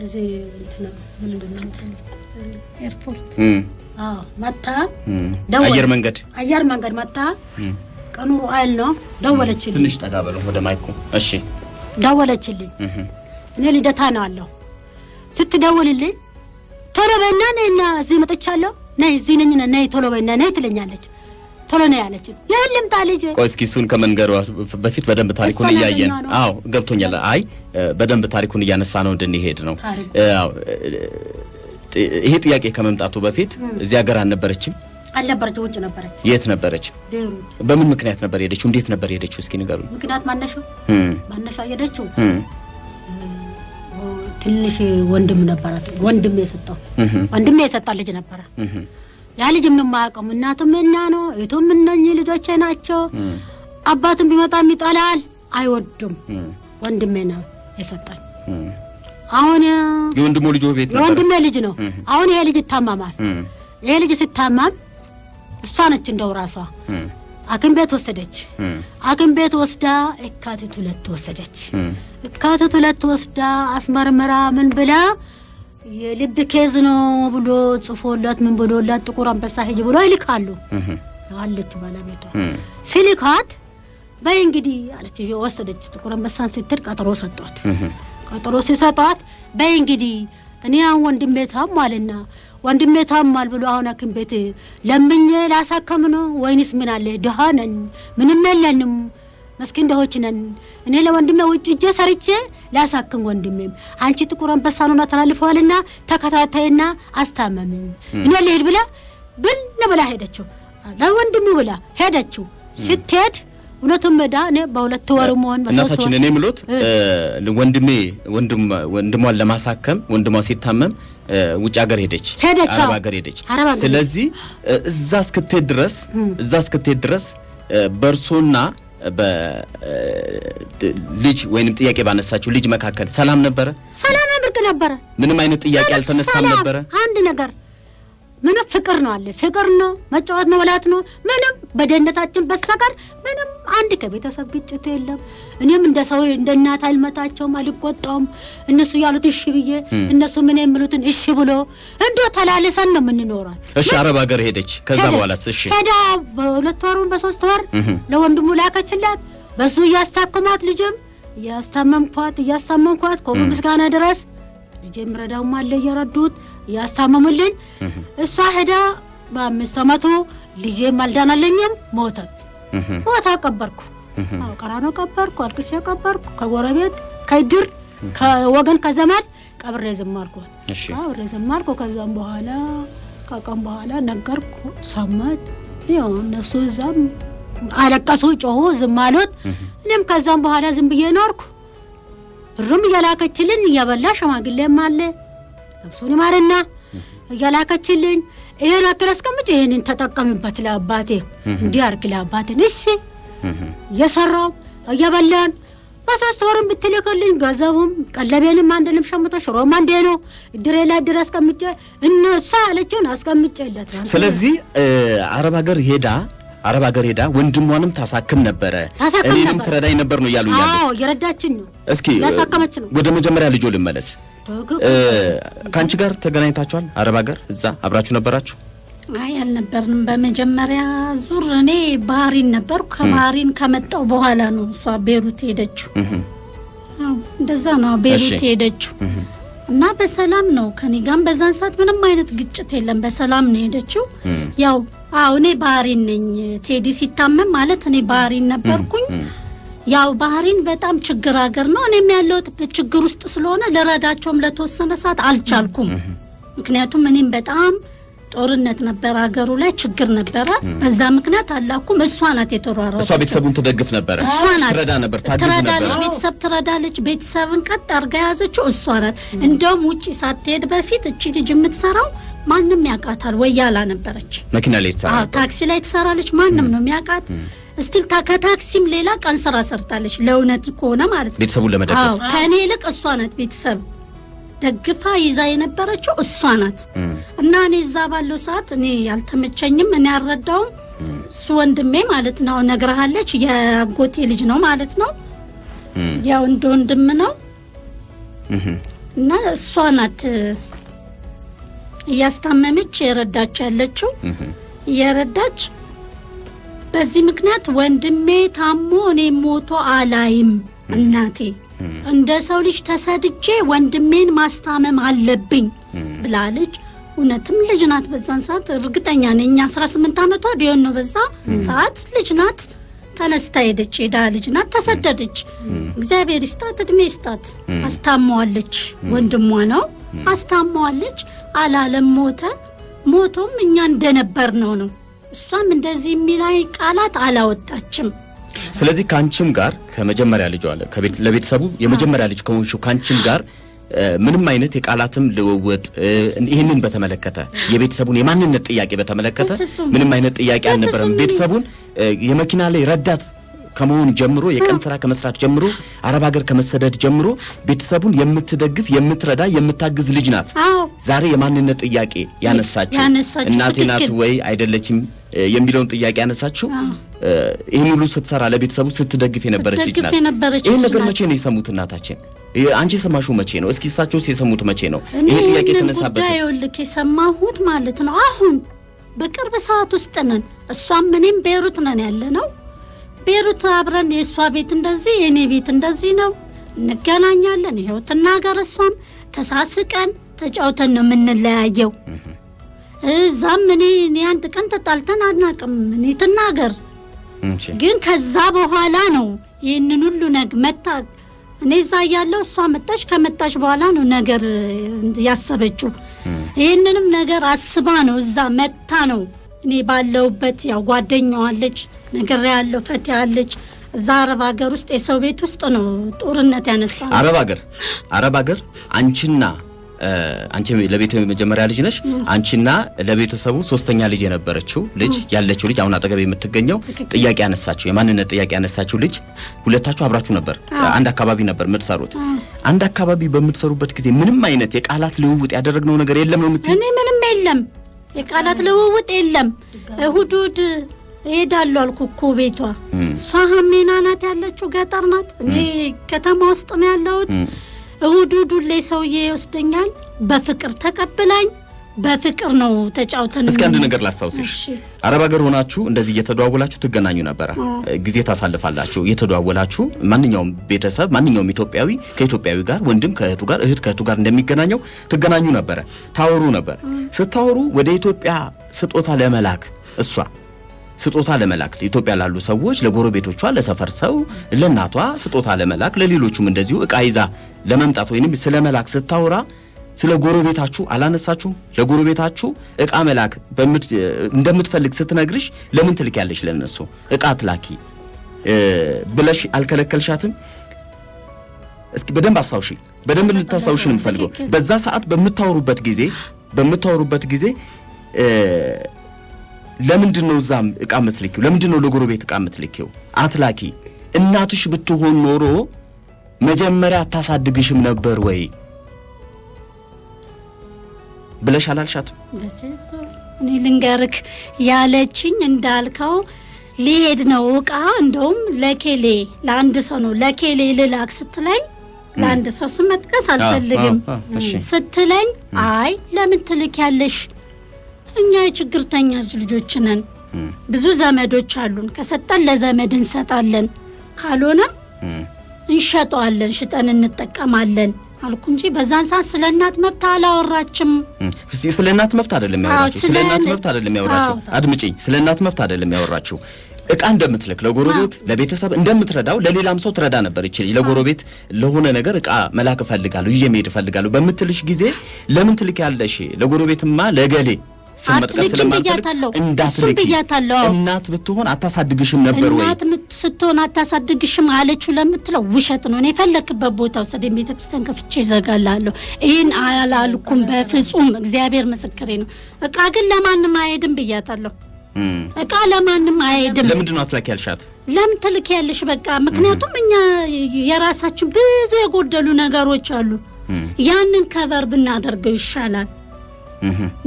እዚህ እንትና ምንድን ነው እንትን ኤርፖርት አዎ መታ አየር መንገድ አየር መንገድ መታ ቀኑ ሩአይል ነው ደወለችልኝ። ትንሽ ጠጋ በለው ወደ ማይኩ። እሺ ደወለችልኝ። እኔ ልደታ ነው አለሁ ስትደውልልኝ ቶሎ በይና ነይና እዚህ መጥቻለሁ፣ ነይ እዚህ ነኝ፣ ነይ ቶሎ በይና ነይ ትለኛለች። ቶሎ ነው ያለች። ይህን ልምጣ ልጅ ቆይ እስኪ እሱን ከመንገሯ በፊት በደንብ ታሪኩን እያየን አዎ ገብቶኛል። አይ በደንብ ታሪኩን እያነሳ ነው እንድንሄድ ነው። ይሄ ጥያቄ ከመምጣቱ በፊት እዚህ ሀገር አልነበረችም። አልነበረች፣ ውጭ ነበረች። የት ነበረች? በምን ምክንያት ነበር የሄደችው? እንዴት ነበር የሄደችው? እስኪ ንገሩኝ። ምክንያት ማነሻው እም፣ ማነሻ ሄደችው ትንሽ ወንድም ነበራት። ወንድም የሰጠው ወንድም የሰጠው ልጅ ነበረ። ያ ልጅ ምንም አያውቅም። እናቱም እና ነው እህቱም እነኚህ ልጆቼ ናቸው። አባቱም ቢመጣም ይጠላል፣ አይወዱም። ወንድሜ ነው የሰጠኝ። አሁን የወንድሞ ልጆ ቤት የወንድሜ ልጅ ነው። አሁን ይሄ ልጅ ይታመማል። ይሄ ልጅ ሲታመም እሷ ነች እንደው ራሷ ሐኪም ቤት ወሰደች። ሐኪም ቤት ወስዳ የካቲት ሁለት ወሰደች። የካቲት ሁለት ወስዳ አስመርምራ ምን ብላ የልብ case ነው ብሎ ጽፎላት ምን ብሎላት ጥቁር አንበሳ ሂጅ ብሎ ይልካሉ። አለች ባለቤቷ ሲልካት በይ እንግዲህ አለች። ወሰደች ጥቁር አንበሳን ስትል ቀጠሮ ሰጧት። ቀጠሮ ሲሰጧት በይ እንግዲህ እኔ አሁን ወንድሜ ታሟልና ወንድሜ ታሟል ብሎ አሁን ሐኪም ቤት ለምኜ ላሳከም ነው ወይንስ ምን አለ? ድሃ ነን፣ ምንም የለንም፣ መስኪን ድሆች ነን። እኔ ለወንድሜ ውጭ እጄ ሰርቼ ላሳክም ወንድሜም አንቺ ጥቁር አንበሳ ነውና ተላልፈዋልና ተከታታይና አስታመምኝ እኔ ልሄድ ብላ ብን ብላ ሄደችው። ለወንድሙ ብላ ሄደችው። ስትሄድ እውነቱም ሜዳ እኔ በሁለት ወር መሆን እናታችን እኔ ምሎት ወንድሜ ወንድሟን ለማሳከም ወንድሟ ሲታመም ውጭ ሀገር ሄደች፣ ሄደች፣ አረብ ሀገር ሄደች። ስለዚህ እዛ እስክትሄድ ድረስ እዛ እስክትሄድ ድረስ በእርሶና በልጅ ወይንም ጥያቄ ባነሳችው ልጅ መካከል ሰላም ነበረ? ሰላም ብርቅ ነበረ። ምንም አይነት ጥያቄ አልተነሳም ነበረ? አንድ ነገር ምንም ፍቅር ነው አለ። ፍቅር ነው መጫወት መብላት ነው። ምንም በደህንነታችን በስተቀር ምንም አንድ ከቤተሰብ ግጭት የለም። እኔም እንደ ሰው እንደ እናት አልመታቸውም፣ አልቆጣውም። እነሱ ያሉት እሺ ብዬ እነሱ ምን የሚሉትን እሺ ብሎ እንዲሁ ተላልሰን ነው የምንኖራት። እሺ አረብ ሀገር ሄደች። ከዛ በኋላስ? እሺ ሄዳ በሁለት ወሩን በሶስት ወር ለወንድሙ ላከችላት። በሱ እያስታከሟት ልጅም እያስታመምኳት እያስታመምኳት ከሁሉ ምስጋና ድረስ ልጅም ረዳውም አለ እየረዱት እያስታመሙልኝ እሷ ሄዳ በአምስት ዓመቱ ልጄም አልዳናለኝም ሞተብኝ። ሞታ ቀበርኩ። ቀራኖ ቀበርኩ፣ አልቅሼ ቀበርኩ። ከጎረቤት ከድር ከወገን ከዘመድ ቀብሬ ዝም አልኳት። ቀብሬ ዝም አልኩ። ከዛም በኋላ ከቀን በኋላ ነገርኩ፣ ሰማች። ያው እነሱ እዛም አለቀሱ፣ ጮሁ፣ ዝም አሉት። እኔም ከዛም በኋላ ዝም ብዬ ኖርኩ። ብሩም እያላከችልን እያበላ ሽማግሌም አለ ነፍሱን ይማርና እያላከችልኝ ይሄን አክል አስቀምጭ፣ ይሄንን ተጠቀምበት ለአባቴ። እንዲህ አርግ ለአባቴን። እሺ። እየሰራው እየበላን በሶስት ወርም ብትልክልኝ ገንዘቡም ቀለቤንም አንድንም ሸምቶ ሽሮም አንዴ ነው እድሬ ላይ እድር አስቀምጬ እነሷ ያለችውን አስቀምጬለት ስለዚህ አረብ ሀገር ሄዳ አረብ ሀገር ሄዳ ወንድሟንም ታሳክም ነበረ። ታሳክም እኔንም ነበር። ትረዳኝ ነበር ነው እያሉ አዎ የረዳችኝ ነው። እስኪ ያሳከመች ነው። ወደ መጀመሪያ ልጆ ልመለስ ከአንቺ ጋር ተገናኝታችኋል አረብ ሀገር እዛ አብራችሁ ነበራችሁ አይ አልነበርንም። በመጀመሪያ ዙር እኔ ባህሪን ነበርኩ። ከባህሪን ከመጣው በኋላ ነው እሷ ቤሩት ሄደችው። እንደዛ ነው ቤሩት ሄደችው እና በሰላም ነው ከኔ ጋርም በዛን ሰዓት ምንም አይነት ግጭት የለም። በሰላም ነው ሄደችው። ያው አዎ እኔ ባህሪን ነኝ። ቴዲ ሲታመም ማለት እኔ ባህሪን ነበርኩኝ። ያው ባህሪን በጣም ችግር ሀገር ነው። እኔም ያለሁት በችግር ውስጥ ስለሆነ ልረዳቸውም ለተወሰነ ሰዓት አልቻልኩም። ምክንያቱም እኔም በጣም ጦርነት ነበረ፣ ሀገሩ ላይ ችግር ነበረ። በዛ ምክንያት አላኩም። እሷ ናት የተሯሯጠችው። እሷ ቤተሰቡን ትደግፍ ነበረ እሷ ናት ትረዳ ነበር ትረዳለች፣ ቤተሰብ ትረዳለች። ቤተሰብን ቀጥ አርጋ የያዘችው እሷ ናት። እንደውም ውጪ ሳትሄድ በፊት እቺ ልጅ የምትሰራው ማንም ያውቃታል። ወያላ ነበረች። መኪና ላይ ታክሲ ላይ ትሰራለች። ማንም ነው የሚያውቃት። እስቲል ከታክሲም ሌላ ቀን ስራ ሰርታለች። ለእውነት ከሆነ ማለት ነው። ቤተሰቡን ለመደገፍ አዎ ከእኔ ይልቅ እሷ ናት ቤተሰብ ደግፋ ይዛ የነበረችው እሷ ናት። እና እኔ እዛ ባለው ሰዓት እኔ ያልተመቸኝም እኔ አልረዳውም። እሱ ወንድሜ ማለት ነው ነግረሃለች፣ የአጎቴ ልጅ ነው ማለት ነው። ያው እንደ ወንድም ነው እና እሷ ናት እያስታመመች የረዳች ያለችው እየረዳች በዚህ ምክንያት ወንድሜ ታሞ እኔ ሞቶ አላይም እናቴ እንደ ሰው ልጅ ተሰድጄ ወንድሜን ማስታመም አለብኝ ብላለች። እውነትም ልጅ ናት። በዛን ሰዓት እርግጠኛ ነኝ 18 ዓመቷ ቢሆን ነው። በዛ ሰዓት ልጅ ናት። ተነስታ ሄደች። ሄዳ ልጅ ናት። ተሰደደች። እግዚአብሔር ይስጣት፣ እድሜ ይስጣት። አስታመዋለች። ወንድሟ ነው አስታመዋለች። አላለም ሞተ። ሞቶም እኛ እንደነበር ነው ነው እሷም እንደዚህ የሚላይ ቃላት አላወጣችም። ስለዚህ ከአንቺም ጋር ከመጀመሪያ ልጇ ለቤተሰቡ የመጀመሪያ ልጅ ከሆንሽው ከአንቺም ጋር ምንም አይነት የቃላትም ልውውጥ ይህንን በተመለከተ የቤተሰቡን የማንነት ጥያቄ በተመለከተ ምንም አይነት ጥያቄ አልነበረም። ቤተሰቡን የመኪና ላይ ረዳት ከመሆን ጀምሮ የቀን ስራ ከመስራት ጀምሮ አረብ ሀገር ከመሰደድ ጀምሮ ቤተሰቡን የምትደግፍ የምትረዳ የምታግዝ ልጅ ናት። ዛሬ የማንነት ጥያቄ ያነሳችው እናቴ ናት ወይ አይደለችም የሚለውን ጥያቄ ያነሳችው ይህን ሁሉ ስትሰራ ለቤተሰቡ ስትደግፍ የነበረች ልጅ ናት። ይህን ነገር መቼ ነው የሰሙት እናታችን? አንቺ የሰማሽው መቼ ነው? እስኪ እሳቸውስ የሰሙት መቼ ነው? ይሄ ጥያቄ የተነሳበት የሰማሁት ማለት ነው አሁን በቅርብ ሰዓት ውስጥ ነን። እሷም እኔም ቤሩት ነን ያለ ነው። ቤሩት አብረን የእሷ ቤት እንደዚህ የእኔ ቤት እንደዚህ ነው፣ እንገናኛለን። ይኸው ትናገር። እሷም ተሳስቀን ተጫውተን ነው የምንለያየው። እዛም እኔ እኔ አንድ ቀን ተጣልተን አናቅም። እኔ ትናገር ግን ከዛ በኋላ ነው ይህንን ሁሉ ነግ መታ እኔ እዛ እያለሁ እሷ መጣች። ከመጣች በኋላ ነው ነገር ያሰበችው። ይህንንም ነገር አስባ ነው እዛ መታ ነው እኔ ባለውበት ያው ጓደኛዋለች ነገር ያለው ፈት ያለች እዛ አረብ ሀገር ውስጥ የሰው ቤት ውስጥ ነው ጦርነት ያነሳ አረብ ሀገር አረብ ሀገር አንቺና አንቺ ለቤት የመጀመሪያ ልጅ ነሽ። አንቺና ለቤተሰቡ ሶስተኛ ልጅ የነበረችው ልጅ ያለችው ልጅ አሁን አጠገብ የምትገኘው ጥያቄ ያነሳችው የማንነት ጥያቄ ያነሳችው ልጅ ሁለታችሁ አብራችሁ ነበር፣ አንድ አካባቢ ነበር የምትሰሩት። አንድ አካባቢ በምትሰሩበት ጊዜ ምንም አይነት የቃላት ልውውጥ ያደረግነው ነገር የለም ነው የምትይው? እኔ ምንም የለም፣ የቃላት ልውውጥ የለም። እሁድ እሁድ እሄዳለሁ አልኩ እኮ ቤቷ። እሷ ሀሜና ናት ያለችው ገጠር ናት፣ እኔ ከተማ ውስጥ ነው ያለሁት። እሁድ እሁድ ሁሌ ሰውዬ ይወስደኛል። በፍቅር ተቀብላኝ በፍቅር ነው ተጫውተን እስኪ አንድ ነገር ላስታውስሽ። አረብ ሀገር ሆናችሁ እንደዚህ እየተደዋወላችሁ ትገናኙ ነበረ፣ ጊዜ ታሳልፋላችሁ። እየተደዋወላችሁ ማንኛውም ቤተሰብ ማንኛውም ኢትዮጵያዊ ከኢትዮጵያዊ ጋር ወንድም ከእህቱ ጋር እህት ከእህቱ ጋር እንደሚገናኘው ትገናኙ ነበረ፣ ታወሩ ነበር። ስታወሩ ወደ ኢትዮጵያ ስጦታ ለመላክ እሷ ስጦታ ለመላክ ኢትዮጵያ ላሉ ሰዎች ለጎረቤቶቿ፣ ለሰፈር ሰው፣ ለእናቷ ስጦታ ለመላክ ለሌሎቹም እንደዚሁ እቃ ይዛ ለመምጣት ወይንም ስለ መላክ ስታወራ ስለ ጎረቤታችሁ አላነሳችሁም? ለጎረቤታችሁ እቃ መላክ እንደምትፈልግ ስትነግርሽ ለምን ትልኪያለሽ ለነሱ እቃ ትላኪ ብለሽ አልከለከልሻትም? እስኪ በደንብ አስታውሺ። በደንብ እንድታስታውሺ ነው የምፈልገው። በዛ ሰዓት በምታወሩበት ጊዜ በምታወሩበት ጊዜ ለምንድን ነው እዛም እቃ የምትልኪው? ለምንድን ነው ለጎረቤት እቃ የምትልኪው? አትላኪ። እናትሽ ብትሆን ኖሮ መጀመሪያ አታሳድግሽም ነበር ወይ ብለሽ አላልሻትም? እኔ ልንገርክ ያለችኝ እንዳልከው ሊሄድ ነው እቃ እንደውም ለኬሌ ለአንድ ሰው ነው ለኬሌ ልላክ ስትለኝ ለአንድ ሰው ስም መጥቀስ አልፈልግም ስትለኝ አይ ለምን ትልክ ያለሽ እኛ የችግርተኛ ልጆች ነን ብዙ ዘመዶች አሉን ከሰጠን ለዘመድ እንሰጣለን ካልሆነም እንሸጠዋለን ሽጠን እንጠቀማለን አልኩ እንጂ በዛን ሰዓት ስለ እናት መብት አላወራችም ስለ እናት መብት አይደለም ያወራችው። ስለ እናት መብት አይደለም ያወራችው። አዎ። አድምጪኝ። ስለ እናት መብት አይደለም ያወራችው። እቃ እንደምትልክ ለጎረቤት ለቤተሰብ እንደምትረዳው ለሌላም ሰው ትረዳ ነበር ይችል ለጎረቤት ለሆነ ነገር እቃ መላክ እፈልጋለሁ ይዤ መሄድ እፈልጋለሁ በምትልሽ ጊዜ ለምን ትልክ ያለሽ ለጎረቤትማ ለገሌ ስም መጥቀስ አትልኪም ስለማንፈልግ ብያታለሁ። እንዳትልኪ እናት ብትሆን አታሳድግሽም ነበር ወይ እናት ስትሆን አታሳድግሽም አለችው ለምትለው ውሸት ነው። እኔ የፈለክበት ቦታ ውሰደኝ፣ ቤተ ክርስቲያን ከፍቼ ይዘጋላለሁ። ይህን አላልኩም በፍጹም እግዚአብሔር ምስክሬ ነው። እቃ ግን ለማንም አይሄድም ብያታለሁ። እቃ ለማንም አይሄድም። ለምንድን ነው አትላኪ ያልሻት ለምን ትልክ ያለሽ? በቃ ምክንያቱም እኛ የራሳችን ብዙ የጎደሉ ነገሮች አሉ። ያንን ከበር ብናደርገው ይሻላል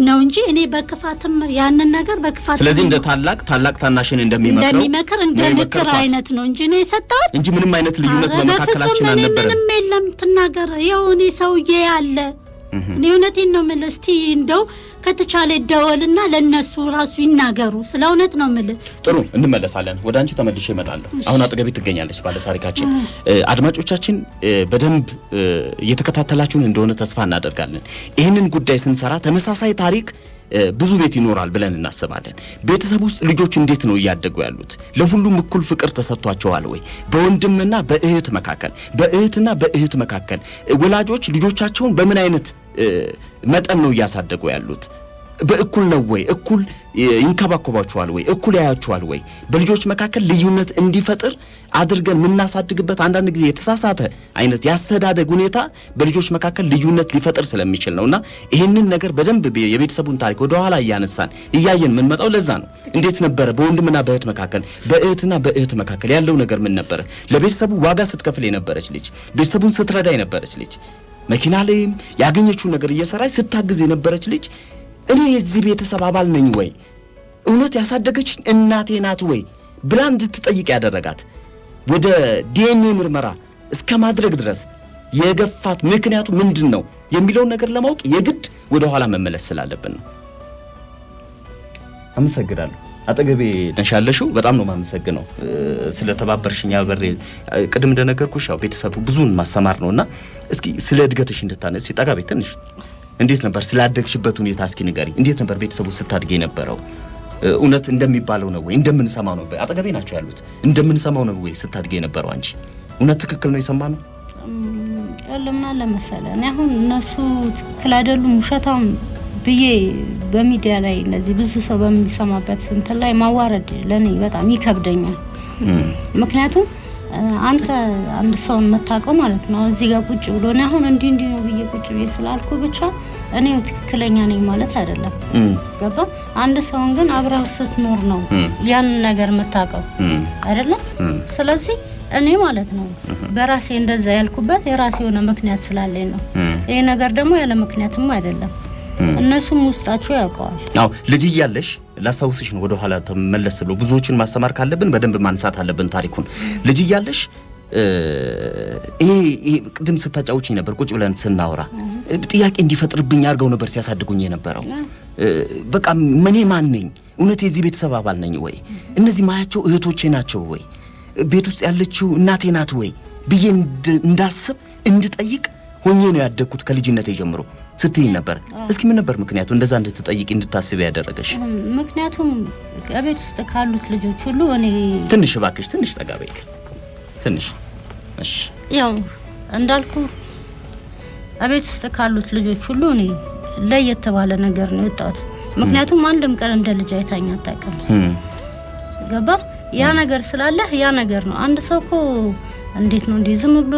ነው እንጂ እኔ በክፋትም ያንን ነገር በክፋት ስለዚህ እንደ ታላቅ ታላቅ ታናሽን እንደሚመክረው እንደሚመክር እንደ ምክር አይነት ነው እንጂ እኔ የሰጠሁት እንጂ ምንም አይነት ልዩነት በመካከላችን አልነበረም። ምንም የለም ትናገር። ይኸው እኔ ሰውዬ አለ እውነቴን ነው የምልህ። እስቲ እንደው ከተቻለ ይደወልና ለእነሱ ራሱ ይናገሩ። ስለ እውነት ነው የምልህ። ጥሩ እንመለሳለን። ወደ አንቺ ተመልሼ እመጣለሁ። አሁን አጠገቤ ትገኛለች ባለ ታሪካችን። አድማጮቻችን በደንብ እየተከታተላችሁን እንደሆነ ተስፋ እናደርጋለን። ይህንን ጉዳይ ስንሰራ ተመሳሳይ ታሪክ ብዙ ቤት ይኖራል ብለን እናስባለን። ቤተሰብ ውስጥ ልጆች እንዴት ነው እያደጉ ያሉት? ለሁሉም እኩል ፍቅር ተሰጥቷቸዋል ወይ? በወንድምና በእህት መካከል፣ በእህትና በእህት መካከል ወላጆች ልጆቻቸውን በምን አይነት መጠን ነው እያሳደጉ ያሉት? በእኩል ነው ወይ? እኩል ይንከባከቧቸዋል ወይ? እኩል ያያቸዋል ወይ? በልጆች መካከል ልዩነት እንዲፈጥር አድርገን የምናሳድግበት አንዳንድ ጊዜ የተሳሳተ አይነት የአስተዳደግ ሁኔታ በልጆች መካከል ልዩነት ሊፈጥር ስለሚችል ነውና ይህንን ነገር በደንብ የቤተሰቡን ታሪክ ወደ ኋላ እያነሳን እያየን የምንመጣው ለዛ ነው። እንዴት ነበረ በወንድምና በእህት መካከል በእህትና በእህት መካከል ያለው ነገር ምን ነበረ? ለቤተሰቡ ዋጋ ስትከፍል የነበረች ልጅ፣ ቤተሰቡን ስትረዳ የነበረች ልጅ፣ መኪና ላይም ያገኘችውን ነገር እየሰራች ስታግዝ የነበረች ልጅ እኔ የዚህ ቤተሰብ አባል ነኝ ወይ እውነት ያሳደገችኝ እናቴ ናት ወይ ብላ እንድትጠይቅ ያደረጋት ወደ ዲኤንኤ ምርመራ እስከ ማድረግ ድረስ የገፋት ምክንያቱ ምንድን ነው የሚለውን ነገር ለማወቅ የግድ ወደ ኋላ መመለስ ስላለብን ነው። አመሰግናለሁ። አጠገቤ ነሽ ያለሽው በጣም ነው የማመሰግነው ስለተባበርሽኝ አበሬ እ፣ ቅድም እንደነገርኩሽ ያው ቤተሰቡ ብዙን ማስተማር ነውና እስኪ ስለ እድገትሽ እንድታነስ ጠጋ ቤት ትንሽ እንዴት ነበር ስላደግሽበት ሁኔታ እስኪ ንገሪ። እንዴት ነበር ቤተሰቡ ስታድግ የነበረው? እውነት እንደሚባለው ነው ወይ እንደምንሰማው ነው? አጠገቤ ናቸው ያሉት እንደምንሰማው ነው ወይ ስታድግ የነበረው? አንቺ እውነት ትክክል ነው የሰማነው? ለምን አለ መሰለ እኔ አሁን እነሱ ትክክል አይደሉም ውሸታም ብዬ በሚዲያ ላይ እንደዚህ ብዙ ሰው በሚሰማበት እንትን ላይ ማዋረድ ለእኔ በጣም ይከብደኛል። ምክንያቱም አንተ አንድ ሰውን የምታውቀው ማለት ነው እዚህ ጋር ቁጭ ብሎ እኔ አሁን እንዲህ እንዲህ ነው ብዬ ቁጭ ብዬ ስላልኩ ብቻ እኔው ትክክለኛ ነኝ ማለት አይደለም። ገባ? አንድ ሰውን ግን አብረው ስትኖር ነው ያንን ነገር የምታውቀው አይደለም። ስለዚህ እኔ ማለት ነው በራሴ እንደዛ ያልኩበት የራሴ የሆነ ምክንያት ስላለኝ ነው። ይሄ ነገር ደግሞ ያለ ምክንያትም አይደለም። እነሱም ውስጣቸው ያውቀዋል። አዎ ልጅ እያለሽ ላስታውስሽ ነው ወደ ኋላ ተመለስ ብሎ ብዙዎችን ማስተማር ካለብን በደንብ ማንሳት አለብን ታሪኩን። ልጅ እያለሽ ይሄ ቅድም ስታጫውችኝ ነበር ቁጭ ብለን ስናወራ ጥያቄ እንዲፈጥርብኝ አድርገው ነበር ሲያሳድጉኝ የነበረው በቃ እኔ ማን ነኝ? እውነት የዚህ ቤተሰብ አባል ነኝ ወይ? እነዚህ ማያቸው እህቶቼ ናቸው ወይ? ቤት ውስጥ ያለችው እናቴ ናት ወይ ብዬ እንዳስብ እንድጠይቅ ሆኜ ነው ያደግኩት ከልጅነቴ ጀምሮ ስትይኝ ነበር። እስኪ ምን ነበር ምክንያቱ እንደዛ እንድትጠይቅ እንድታስብ ያደረገሽ? ምክንያቱም ከቤት ውስጥ ካሉት ልጆች ሁሉ እኔ ትንሽ እባክሽ ትንሽ ጠጋ በይ ትንሽ እሺ ያው እንዳልኩ ቤት ውስጥ ካሉት ልጆች ሁሉ እኔ ለየት ባለ ነገር ነው የወጣሁት። ምክንያቱም አንድም ቀን እንደ ልጅ አይታኝ አታውቅም። ገባ? ያ ነገር ስላለህ ያ ነገር ነው። አንድ ሰው እኮ እንዴት ነው እንዲህ ዝም ብሎ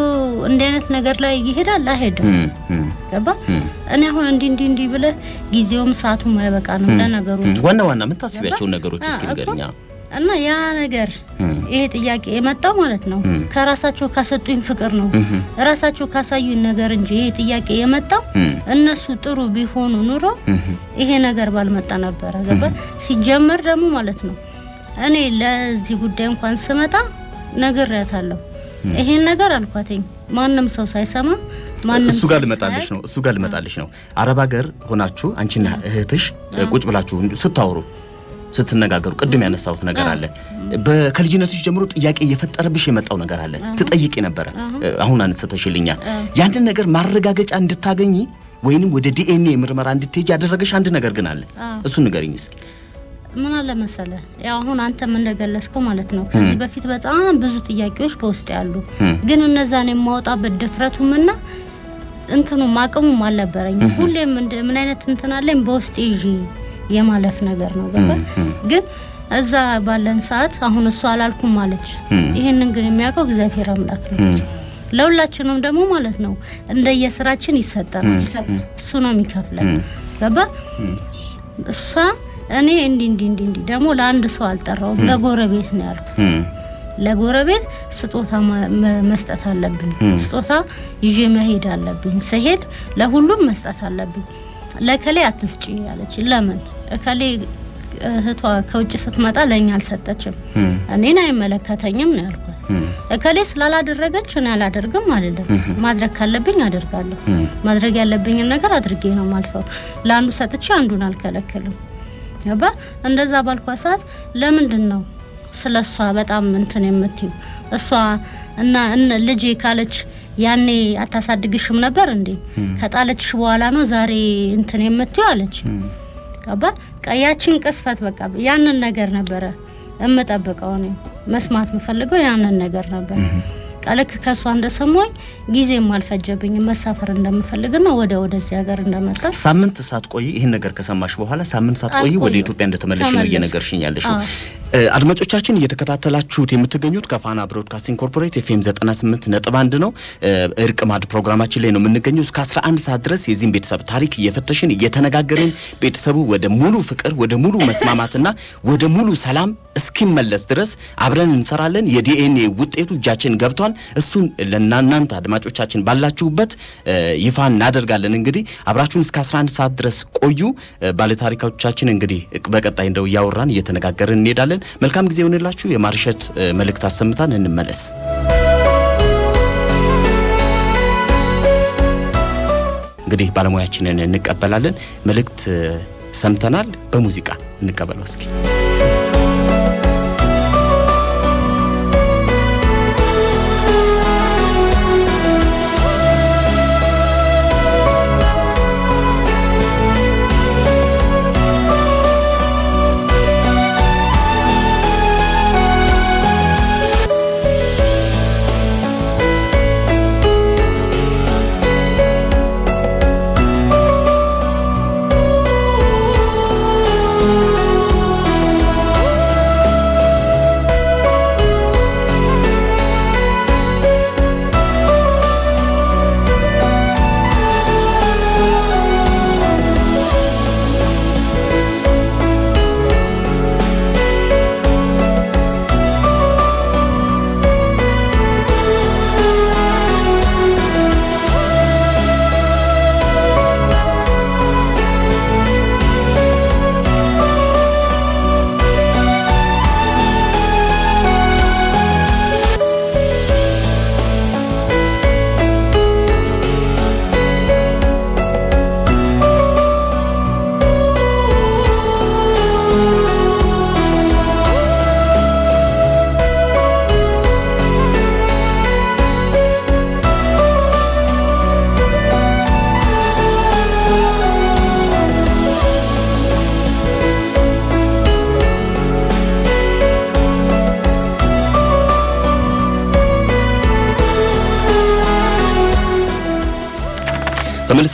እንዲህ አይነት ነገር ላይ ይሄዳል? አይሄድም። ገባ? እኔ አሁን እንዲህ እንዲህ እንዲህ ብለህ ጊዜውም ሰዓቱም ለነገሩ እም። ዋና ዋና የምታስቢያቸውን ነገሮች እስኪ ንገሪኛ። እና ያ ነገር ይሄ ጥያቄ የመጣው ማለት ነው ከራሳቸው ካሰጡኝ ፍቅር ነው ራሳቸው ካሳዩኝ ነገር እንጂ ይሄ ጥያቄ የመጣው እነሱ ጥሩ ቢሆኑ ኑሮ ይሄ ነገር ባልመጣ ነበረ። ገባ ሲጀመር ደግሞ ማለት ነው እኔ ለዚህ ጉዳይ እንኳን ስመጣ ነግሬያታለሁ። ይሄን ነገር አልኳትኝ ማንም ሰው ሳይሰማ ማንም እሱ ጋር ልመጣልሽ ነው እሱ ጋር ልመጣልሽ ነው። አረብ ሀገር ሆናችሁ አንቺና እህትሽ ቁጭ ብላችሁ ስታወሩ ስትነጋገሩ ቅድም ያነሳሁት ነገር አለ። ከልጅነትሽ ጀምሮ ጥያቄ እየፈጠረብሽ የመጣው ነገር አለ። ትጠይቂ ነበረ። አሁን አንስተሽልኛል። ያንን ነገር ማረጋገጫ እንድታገኝ ወይንም ወደ ዲኤንኤ ምርመራ እንድትሄጅ ያደረገሽ አንድ ነገር ግን አለ። እሱን ንገሪኝ እስኪ። ምን አለ መሰለ ያው አሁን አንተም እንደገለጽከው ማለት ነው ከዚህ በፊት በጣም ብዙ ጥያቄዎች በውስጥ ያሉ ግን እነዛን የማወጣበት ድፍረቱምና እንትኑም አቅሙም አልነበረኝም። ሁሌም ምን አይነት እንትን አለኝ? በውስጥ ይዤ የማለፍ ነገር ነው ገባ ግን እዛ ባለን ሰዓት አሁን እሱ አላልኩም ማለች። ይህንን ግን የሚያውቀው እግዚአብሔር አምላክ ነው። ለሁላችንም ደግሞ ማለት ነው እንደየስራችን ይሰጠናል። እሱ ነው የሚከፍለን ገባ እሷ እኔ እንዲህ እንዲህ እንዲህ እንዲህ ደግሞ ለአንድ ሰው አልጠራውም፣ ለጎረቤት ነው ያልኩት። ለጎረቤት ስጦታ መስጠት አለብኝ። ስጦታ ይዤ መሄድ አለብኝ። ስሄድ ለሁሉም መስጠት አለብኝ። ለከሌ አትስጪ ያለች። ለምን እከሌ እህቷ ከውጭ ስትመጣ ለእኛ አልሰጠችም? እኔን አይመለከተኝም ነው ያልኳት። እከሌ ስላላደረገች እኔ አላደርግም አይደለም። ማድረግ ካለብኝ አደርጋለሁ። ማድረግ ያለብኝን ነገር አድርጌ ነው ማልፈው። ለአንዱ ሰጥቼ አንዱን አልከለክልም። ገባ እንደዛ ባልኳ ሰዓት ለምንድን ነው ስለ እሷ በጣም እንትን የምትዩ እሷ እና እነ ልጄ ካለች ያኔ አታሳድግሽም ነበር እንዴ? ከጣለችሽ በኋላ ነው ዛሬ እንትን የምትዩ አለች። ገባ ቀያችን ቅስፈት በቃ ያንን ነገር ነበረ እምጠብቀው እኔ መስማት የምፈልገው ያንን ነገር ነበር። ቀልክ ከእሷ እንደሰማኝ ጊዜም አልፈጀብኝም መሳፈር እንደምፈልግና ወደ ወደዚህ ሀገር እንደመጣ ሳምንት ሳትቆይ ይህን ነገር ከሰማሽ በኋላ ሳምንት ሳትቆይ ወደ ኢትዮጵያ እንደተመለሽ ነው እየነገርሽኝ ያለሽ ነው። አድማጮቻችን እየተከታተላችሁት የምትገኙት ከፋና ብሮድካስቲንግ ኮርፖሬት ኤፍኤም 98 ነጥብ አንድ ነው። እርቅ ማድ ፕሮግራማችን ላይ ነው የምንገኘው እስከ 11 ሰዓት ድረስ የዚህም ቤተሰብ ታሪክ እየፈተሽን እየተነጋገርን ቤተሰቡ ወደ ሙሉ ፍቅር ወደ ሙሉ መስማማትና ወደ ሙሉ ሰላም እስኪመለስ ድረስ አብረን እንሰራለን። የዲኤንኤ ውጤቱ እጃችን ገብቷል። እሱን ለእናንተ አድማጮቻችን ባላችሁበት ይፋ እናደርጋለን። እንግዲህ አብራችሁን እስከ 11 ሰዓት ድረስ ቆዩ። ባለታሪኮቻችን እንግዲህ በቀጣይ እንደው እያወራን እየተነጋገርን እንሄዳለን። መልካም ጊዜ ይሆንላችሁ። የማርሸት መልእክት አሰምታን እንመለስ። እንግዲህ ባለሙያችንን እንቀበላለን። መልእክት ሰምተናል። በሙዚቃ እንቀበለው እስኪ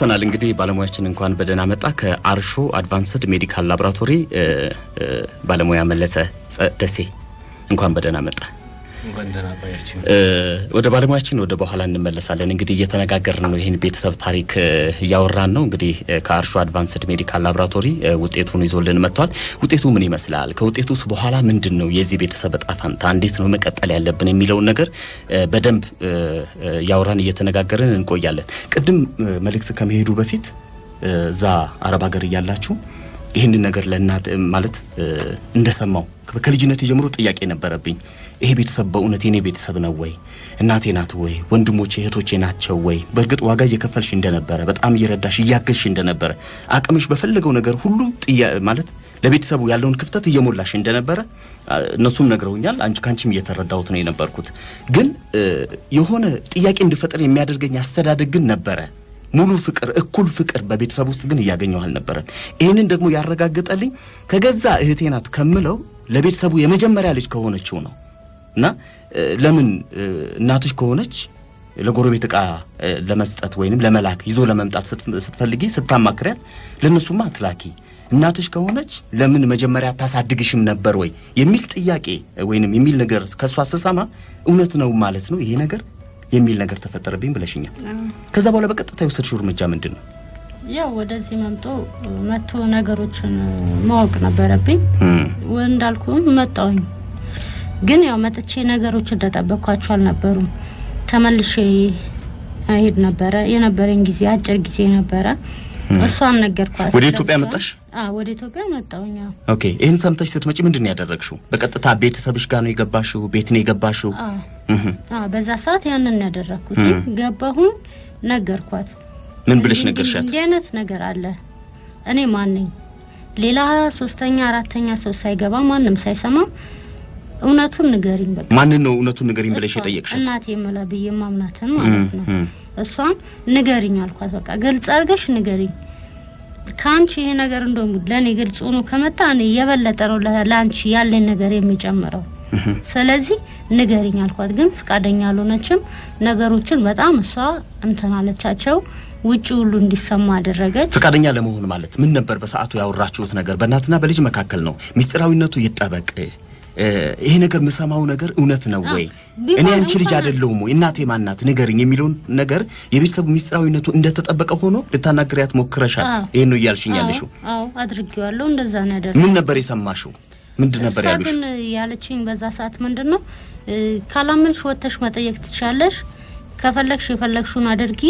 ተመልሰናል። እንግዲህ ባለሙያችን እንኳን በደህና መጣ። ከአርሾ አድቫንስድ ሜዲካል ላቦራቶሪ ባለሙያ መለሰ ደሴ እንኳን በደህና መጣ። ወደ ባለሙያችን ወደ በኋላ እንመለሳለን። እንግዲህ እየተነጋገርን ነው፣ ይህን ቤተሰብ ታሪክ እያወራን ነው። እንግዲህ ከአርሾ አድቫንስድ ሜዲካል ላቦራቶሪ እ፣ ውጤቱን ይዞልን መጥቷል። ውጤቱ ምን ይመስላል? ከውጤቱስ በኋላ ምንድን ነው የዚህ ቤተሰብ እጣ ፈንታ፣ እንዴት ነው መቀጠል ያለብን የሚለውን ነገር በደንብ እያወራን እየተነጋገርን እንቆያለን። ቅድም መልእክት ከመሄዱ በፊት እዛ አረብ ሀገር እያላችሁ ይህንን ነገር ለእናት ማለት እንደሰማው ከልጅነት ጀምሮ ጥያቄ ነበረብኝ። ይሄ ቤተሰብ በእውነት የኔ ቤተሰብ ነው ወይ? እናቴ ናት ወይ? ወንድሞቼ እህቶቼ ናቸው ወይ? በእርግጥ ዋጋ እየከፈልሽ እንደነበረ፣ በጣም እየረዳሽ እያገዝሽ እንደነበረ፣ አቅምሽ በፈለገው ነገር ሁሉ ጥያ ማለት ለቤተሰቡ ያለውን ክፍተት እየሞላሽ እንደነበረ እነሱም ነግረውኛል። አንቺ ካንቺም እየተረዳሁት ነው የነበርኩት። ግን የሆነ ጥያቄ እንድፈጠር የሚያደርገኝ አስተዳደግ ግን ነበረ። ሙሉ ፍቅር፣ እኩል ፍቅር በቤተሰብ ውስጥ ግን እያገኘሁ አልነበረም። ይህንን ደግሞ ያረጋገጠልኝ ከገዛ እህቴ ናት ከምለው ለቤተሰቡ የመጀመሪያ ልጅ ከሆነችው ነው እና ለምን እናትሽ ከሆነች ለጎረቤት ዕቃ እ፣ ለመስጠት ወይንም ለመላክ ይዞ ለመምጣት ስትፈልጊ ስታማክሪያት ለእነሱማ አትላኪ እናትሽ ከሆነች ለምን መጀመሪያ አታሳድግሽም ነበር ወይ የሚል ጥያቄ ወይንም የሚል ነገር ከእሷ ስሰማ እውነት ነው ማለት ነው ይሄ ነገር የሚል ነገር ተፈጠረብኝ ብለሽኛል። ከዛ በኋላ በቀጥታ የወሰድሽው እርምጃ ምንድን ነው? ያው ወደዚህ መምጦ መጥቶ ነገሮችን ማወቅ ነበረብኝ። እም፣ እንዳልኩ መጣውኝ ግን ያው መጥቼ ነገሮች እንደጠበቅኳቸው አልነበሩም። ተመልሼ እሄድ ነበረ። የነበረኝ ጊዜ አጭር ጊዜ ነበረ። እሷን ነገርኳት። ወደ ኢትዮጵያ መጣሽ? አዎ ወደ ኢትዮጵያ መጣውኝ። አዎ Okay። ይህን ሰምተሽ ስትመጪ ምንድን ነው ያደረግሽው? በቀጥታ ቤተሰብሽ ጋር ነው የገባሽው? ቤት ነው የገባሽው? አዎ እህ፣ አዎ፣ በዛ ሰዓት ያንን ያደረግኩት ገባሁኝ፣ ነገርኳት። ምን ብለሽ ነገርሻት? እንዲህ አይነት ነገር አለ። እኔ ማን ነኝ? ሌላ ሶስተኛ አራተኛ ሰው ሳይገባ ማንም ሳይሰማ እውነቱን ንገሪኝ በቃ ማንን ነው እውነቱን ንገሪኝ ብለሽ የጠየቅሻት? እናቴ የምላ ብዬ ማምናትን ማለት ነው። እሷን ንገሪኝ አልኳት። በቃ ግልጽ አድርገሽ ንገሪኝ። ከአንቺ ይሄ ነገር እንደውም ለእኔ ግልጽ ሆኖ ከመጣ እኔ የበለጠ ነው ለአንቺ ያለኝ ነገር የሚጨምረው። ስለዚህ ንገሪኝ አልኳት። ግን ፍቃደኛ አልሆነችም። ነገሮችን በጣም እሷ እንትን አለቻቸው። ውጭ ሁሉ እንዲሰማ አደረገች። ፈቃደኛ ለመሆን ማለት ምን ነበር? በሰዓቱ ያወራችሁት ነገር በእናትና በልጅ መካከል ነው። ሚስጥራዊነቱ ይጠበቅ። ይሄ ነገር የምሰማው ነገር እውነት ነው ወይ? እኔ አንቺ ልጅ አይደለሁም ወይ? እናቴ ማናት ንገርኝ የሚለውን ነገር የቤተሰቡ ሚስጥራዊነቱ እንደተጠበቀ ሆኖ ልታናግሪያት ሞክረሻል። ይሄን ነው እያልሽኝ ያለሽው። አዎ አድርጌዋለሁ። እንደዛ ነው ያደረኩት። ምን ነበር የሰማሽው? ምንድን ነበር ያሉሽ? ግን ያለችኝ በዛ ሰዓት ምንድን ነው ካላመንሽ ወጥተሽ መጠየቅ ትችላለሽ፣ ከፈለግሽ የፈለግሽውን አድርጊ፣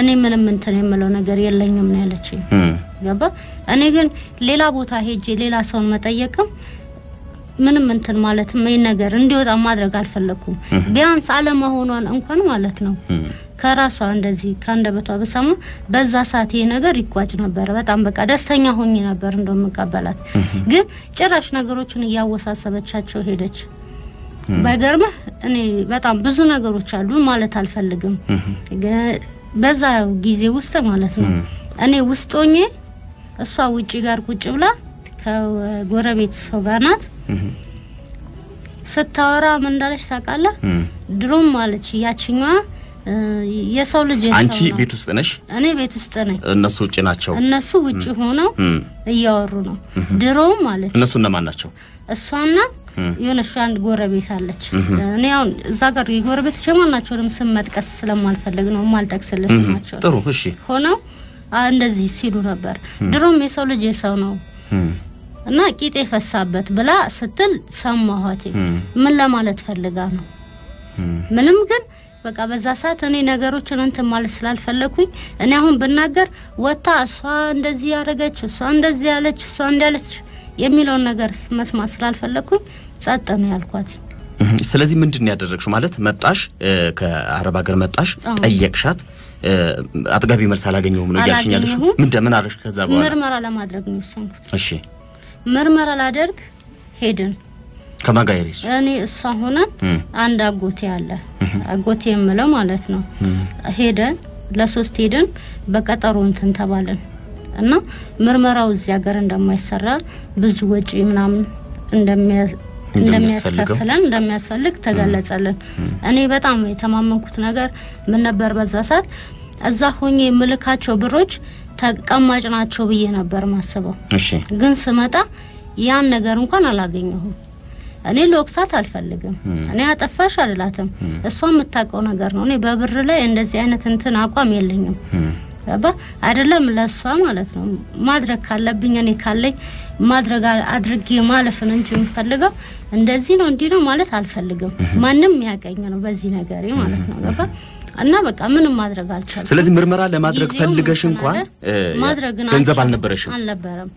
እኔ ምንም እንትን የምለው ነገር የለኝም ነው ያለችኝ። ገባ? እኔ ግን ሌላ ቦታ ሄጄ ሌላ ሰውን መጠየቅም ምንም እንትን ማለትም ይህን ነገር እንዲወጣ ማድረግ አልፈለግኩም። ቢያንስ አለመሆኗን እንኳን ማለት ነው ከራሷ እንደዚህ ከአንደበቷ ብሰማ በዛ ሰዓት ይሄ ነገር ይቋጭ ነበረ። በጣም በቃ ደስተኛ ሆኜ ነበር እንደምቀበላት። ግን ጭራሽ ነገሮችን እያወሳሰበቻቸው ሄደች። ባይገርምህ እኔ በጣም ብዙ ነገሮች አሉ ማለት አልፈልግም። በዛ ጊዜ ውስጥ ማለት ነው እኔ ውስጥ ሆኜ እሷ ውጪ ጋር ቁጭ ብላ ከጎረቤት ሰው ጋር ናት ስታወራ ምን እንዳለች ታውቃለህ? ድሮም ማለች ያችኛዋ የሰው ልጅ አንቺ ቤት ውስጥ ነሽ፣ እኔ ቤት ውስጥ ነኝ። እነሱ ውጭ ናቸው። እነሱ ውጭ ሆነው እያወሩ ነው። ድሮም ማለች እነሱ እነማን ናቸው? እሷና የሆነች አንድ ጎረቤት አለች። እኔ አሁን እዛ ጋር የጎረቤቶች የማናቸውንም ስም መጥቀስ ስለማልፈልግ ነው የማልጠቅስልህ ስማቸው ጥሩ እሺ። ሆነው እንደዚህ ሲሉ ነበር። ድሮም የሰው ልጅ የሰው ነው እና ቂጤ ፈሳበት ብላ ስትል ሰማኋት። ምን ለማለት ፈልጋ ነው? ምንም ግን በቃ በዛ ሰዓት እኔ ነገሮችን እንትን ማለት ስላልፈለኩኝ እኔ አሁን ብናገር ወታ እሷ እንደዚህ ያደረገች እሷ እንደዚህ ያለች እሷ እንዲያለች የሚለውን ነገር መስማት ስላልፈለኩኝ ጸጥ ነው ያልኳት። ስለዚህ ምንድን ነው ያደረግሽው? ማለት መጣሽ፣ ከአረብ ሀገር መጣሽ፣ ጠየቅሻት፣ አጥጋቢ መልስ አላገኘሁም ነው እያልሽኝ ያለሽው? አላገኘሁም። ምን አለሽ ከዛ በኋላ? ምርመራ ለማድረግ ነው የወሰንኩት። እሺ፣ ምርመራ ላደርግ ሄድን። ሄድሽ? እኔ እሷ ሆነን አንድ አጎቴ አለ አጎቴ የምለው ማለት ነው። ሄደን ለሶስት ሄደን በቀጠሮ እንትን ተባለን እና ምርመራው እዚህ ሀገር እንደማይሰራ ብዙ ወጪ ምናምን? እንደሚያስከፍለን እንደሚያስፈልግ ተገለጸልን። እኔ በጣም የተማመንኩት ነገር ምን ነበር በዛ ሰዓት እዛ ሆኜ የምልካቸው ብሮች ተቀማጭ ናቸው ብዬ ነበር ማስበው። እሺ፣ ግን ስመጣ ያን ነገር እንኳን አላገኘሁም። እኔ ለወቅሳት አልፈልግም። እኔ አጠፋሽ አልላትም። እሷ የምታውቀው ነገር ነው። እኔ በብር ላይ እንደዚህ አይነት እንትን አቋም የለኝም። ገባ አይደለም? ለእሷ ማለት ነው ማድረግ ካለብኝ እኔ ካለኝ ማድረግ አድርጌ ማለፍን እንጂ የምፈልገው እንደዚህ ነው እንዲህ ነው ማለት አልፈልግም። ማንም ያቀኝ ነው በዚህ ነገሬ ማለት ነው። ገባ እና በቃ ምንም ማድረግ አልቻልኩም። ስለዚህ ምርመራ ለማድረግ ፈልገሽ እንኳን ገንዘብ አልነበረሽም። አልነበረም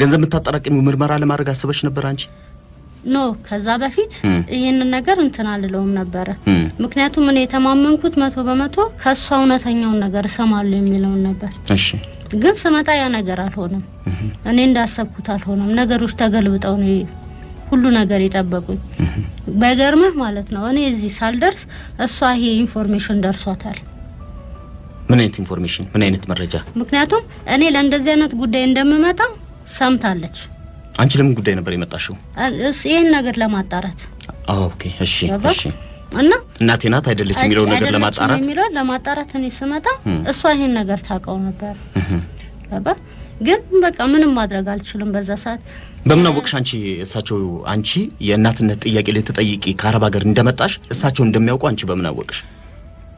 ገንዘብ የምታጠራቅሚው ምርመራ ለማድረግ አስበሽ ነበር አንቺ? ኖ ከዛ በፊት ይህንን ነገር እንትን አልለውም ነበረ። ምክንያቱም እኔ የተማመንኩት መቶ በመቶ ከእሷ እውነተኛውን ነገር እሰማለሁ የሚለውን ነበር። እሺ ግን ስመጣ ያ ነገር አልሆነም። እኔ እንዳሰብኩት አልሆነም። ነገሮች ተገልብጠው ነው ሁሉ ነገር የጠበቁኝ። ባይገርምህ ማለት ነው እኔ እዚህ ሳልደርስ እሷ ይሄ information ደርሷታል። ምን አይነት information፣ ምን አይነት መረጃ? ምክንያቱም እኔ ለእንደዚህ አይነት ጉዳይ እንደምመጣ ሰምታለች። አንቺ ለምን ጉዳይ ነበር የመጣሽው? ይህን ነገር ለማጣራት Okay። እሺ? እሺ። እና እናቴ ናት አይደለች የሚለውን ነገር ለማጣራት የሚለውን ለማጣራት እኔ ስመጣ እሷ ይሄን ነገር ታውቀው ነበር።? ግን በቃ ምንም ማድረግ አልችልም በዛ ሰዓት በምን አወቅሽ አንቺ እሳቸው አንቺ የእናትነት ጥያቄ ልትጠይቂ ከአረብ ሀገር እንደመጣሽ እሳቸው እንደሚያውቁ አንቺ በምን አወቅሽ?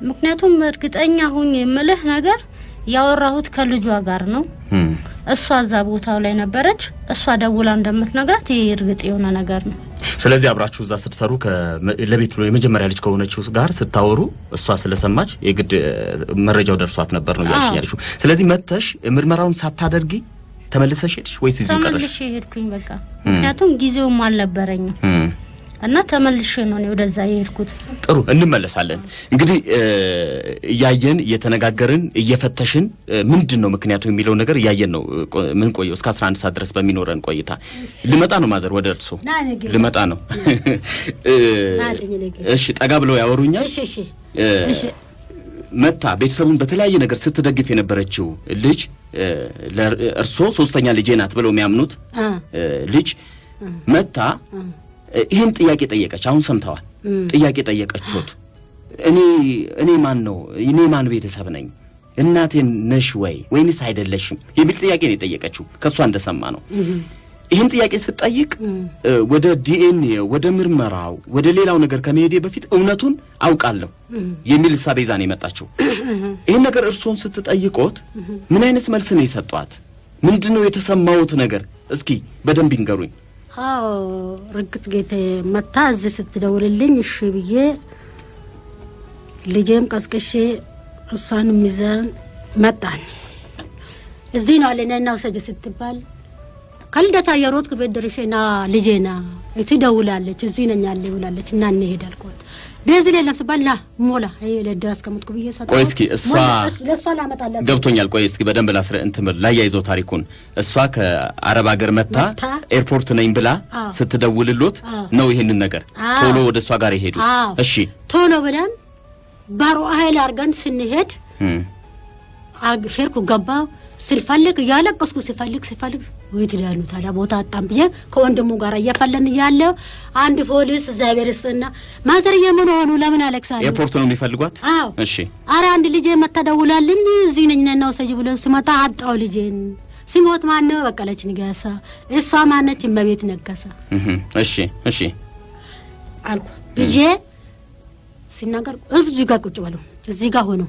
ምክንያቱም እርግጠኛ ሁኝ የምልህ ነገር ያወራሁት ከልጇ ጋር ነው። እሷ እዛ ቦታው ላይ ነበረች። እሷ ደውላ እንደምትነግራት ይህ እርግጥ የሆነ ነገር ነው። ስለዚህ አብራችሁ እዛ ስትሰሩ ለቤት የመጀመሪያ ልጅ ከሆነችው ጋር ስታወሩ እሷ ስለሰማች የግድ መረጃው ደርሷት ነበር ነው ያልሽ አዎ። ያልሽው። ስለዚህ መተሽ ምርመራውን ሳታደርጊ ተመልሰሽ ሄድሽ ወይስ እዚሁ ቀረሽ? ተመልሼ ሄድኩኝ በቃ ምክንያቱም ጊዜውም አልነበረኝም እና ተመልሼ ነው እኔ ወደዛ የሄድኩት። ጥሩ እንመለሳለን። እንግዲህ እያየን እየተነጋገርን እየፈተሽን ምንድን ነው ምክንያቱ የሚለው ነገር እያየን ነው። ምን ቆየው እስከ 11 ሰዓት ድረስ በሚኖረን ቆይታ። ልመጣ ነው ማዘር ወደ እርሶ? ልመጣ ነው። እሺ ጠጋ ብለው ያወሩኛል? እሺ እሺ እ፣ እሺ። መታ ቤተሰቡን በተለያየ ነገር ስትደግፍ የነበረችው ልጅ እርሶ ሶስተኛ ልጄ ናት ብለው የሚያምኑት ልጅ መታ ይህን ጥያቄ ጠየቀች። አሁን ሰምተዋል። ጥያቄ ጠየቀችሁት። እኔ እኔ ማን ነው እኔ ማን ቤተሰብ ነኝ እናቴ ነሽ ወይ ወይንስ አይደለሽም የሚል ጥያቄ ነው የጠየቀችው። ከእሷ እንደሰማ ነው። ይህን ጥያቄ ስትጠይቅ ወደ ዲኤንኤ ወደ ምርመራው ወደ ሌላው ነገር ከመሄዴ በፊት እውነቱን አውቃለሁ የሚል እሳቤ ይዛ ነው የመጣችው። ይህን ነገር እርስዎን ስትጠይቆት ምን አይነት መልስ ነው የሰጧት? ምንድን ነው የተሰማዎት ነገር? እስኪ በደንብ ይንገሩኝ። አዎ ርግጥ ጌቴ መታ እዚህ ስትደውልልኝ እሺ ብዬ ልጄም ቀስቅሼ እሷንም ይዘን መጣን። እዚህ ነው አለ ነና ውሰጅ ስትባል ከልደታ የሮጥኩ ቤት ደርሼ ና ልጄ ና ትደውላለች እዚህ ነኝ አለ ይውላለች እና እንሄድ አልኳት። ቤንዚን የለም ስባል ና ሞላ። ለድር አስቀምጥኩ ብዬ ሰጠኋት። ቆይ እስኪ እሷ- ለእሷ ላመጣላት ገብቶኛል። ቆይ እስኪ በደንብ ላስረ እንትን ብል ላያይዘው ታሪኩን። እሷ ከአረብ ሀገር መታ ኤርፖርት ነኝ ብላ ስትደውልሎት ነው ይሄንን ነገር። ቶሎ ወደ እሷ ጋር የሄዱት። እሺ። ቶሎ ብለን ባሮ ኃይል አድርገን ስንሄድ ሄድኩ ገባ ስልፈልግ እያለቀስኩ ሲፈልግ ሲፈልግ ወይ ትዳኑ ታዲያ ቦታ አጣም ብዬ ከወንድሙ ጋር እየፈለግን እያለ አንድ ፖሊስ እግዚአብሔር ይስጥና mother የምን ሆኑ ለምን ያለቅሳሉ? ኤርፖርት ነው የሚፈልጓት። አዎ እሺ አረ አንድ ልጄ መታ ደውላልኝ እዚህ ነኝ ነይና ውሰጂኝ ብላ ስመጣ አጣው ልጄን። ሲሞት ማነው? በቀለች ንገሳ። እሷ ማነች? እመቤት ነገሰ እህም፣ እሺ እሺ አልኩ ብዬ ሲናገር እዚህ ጋር ቁጭ በሉ እዚህ ጋር ሆኖ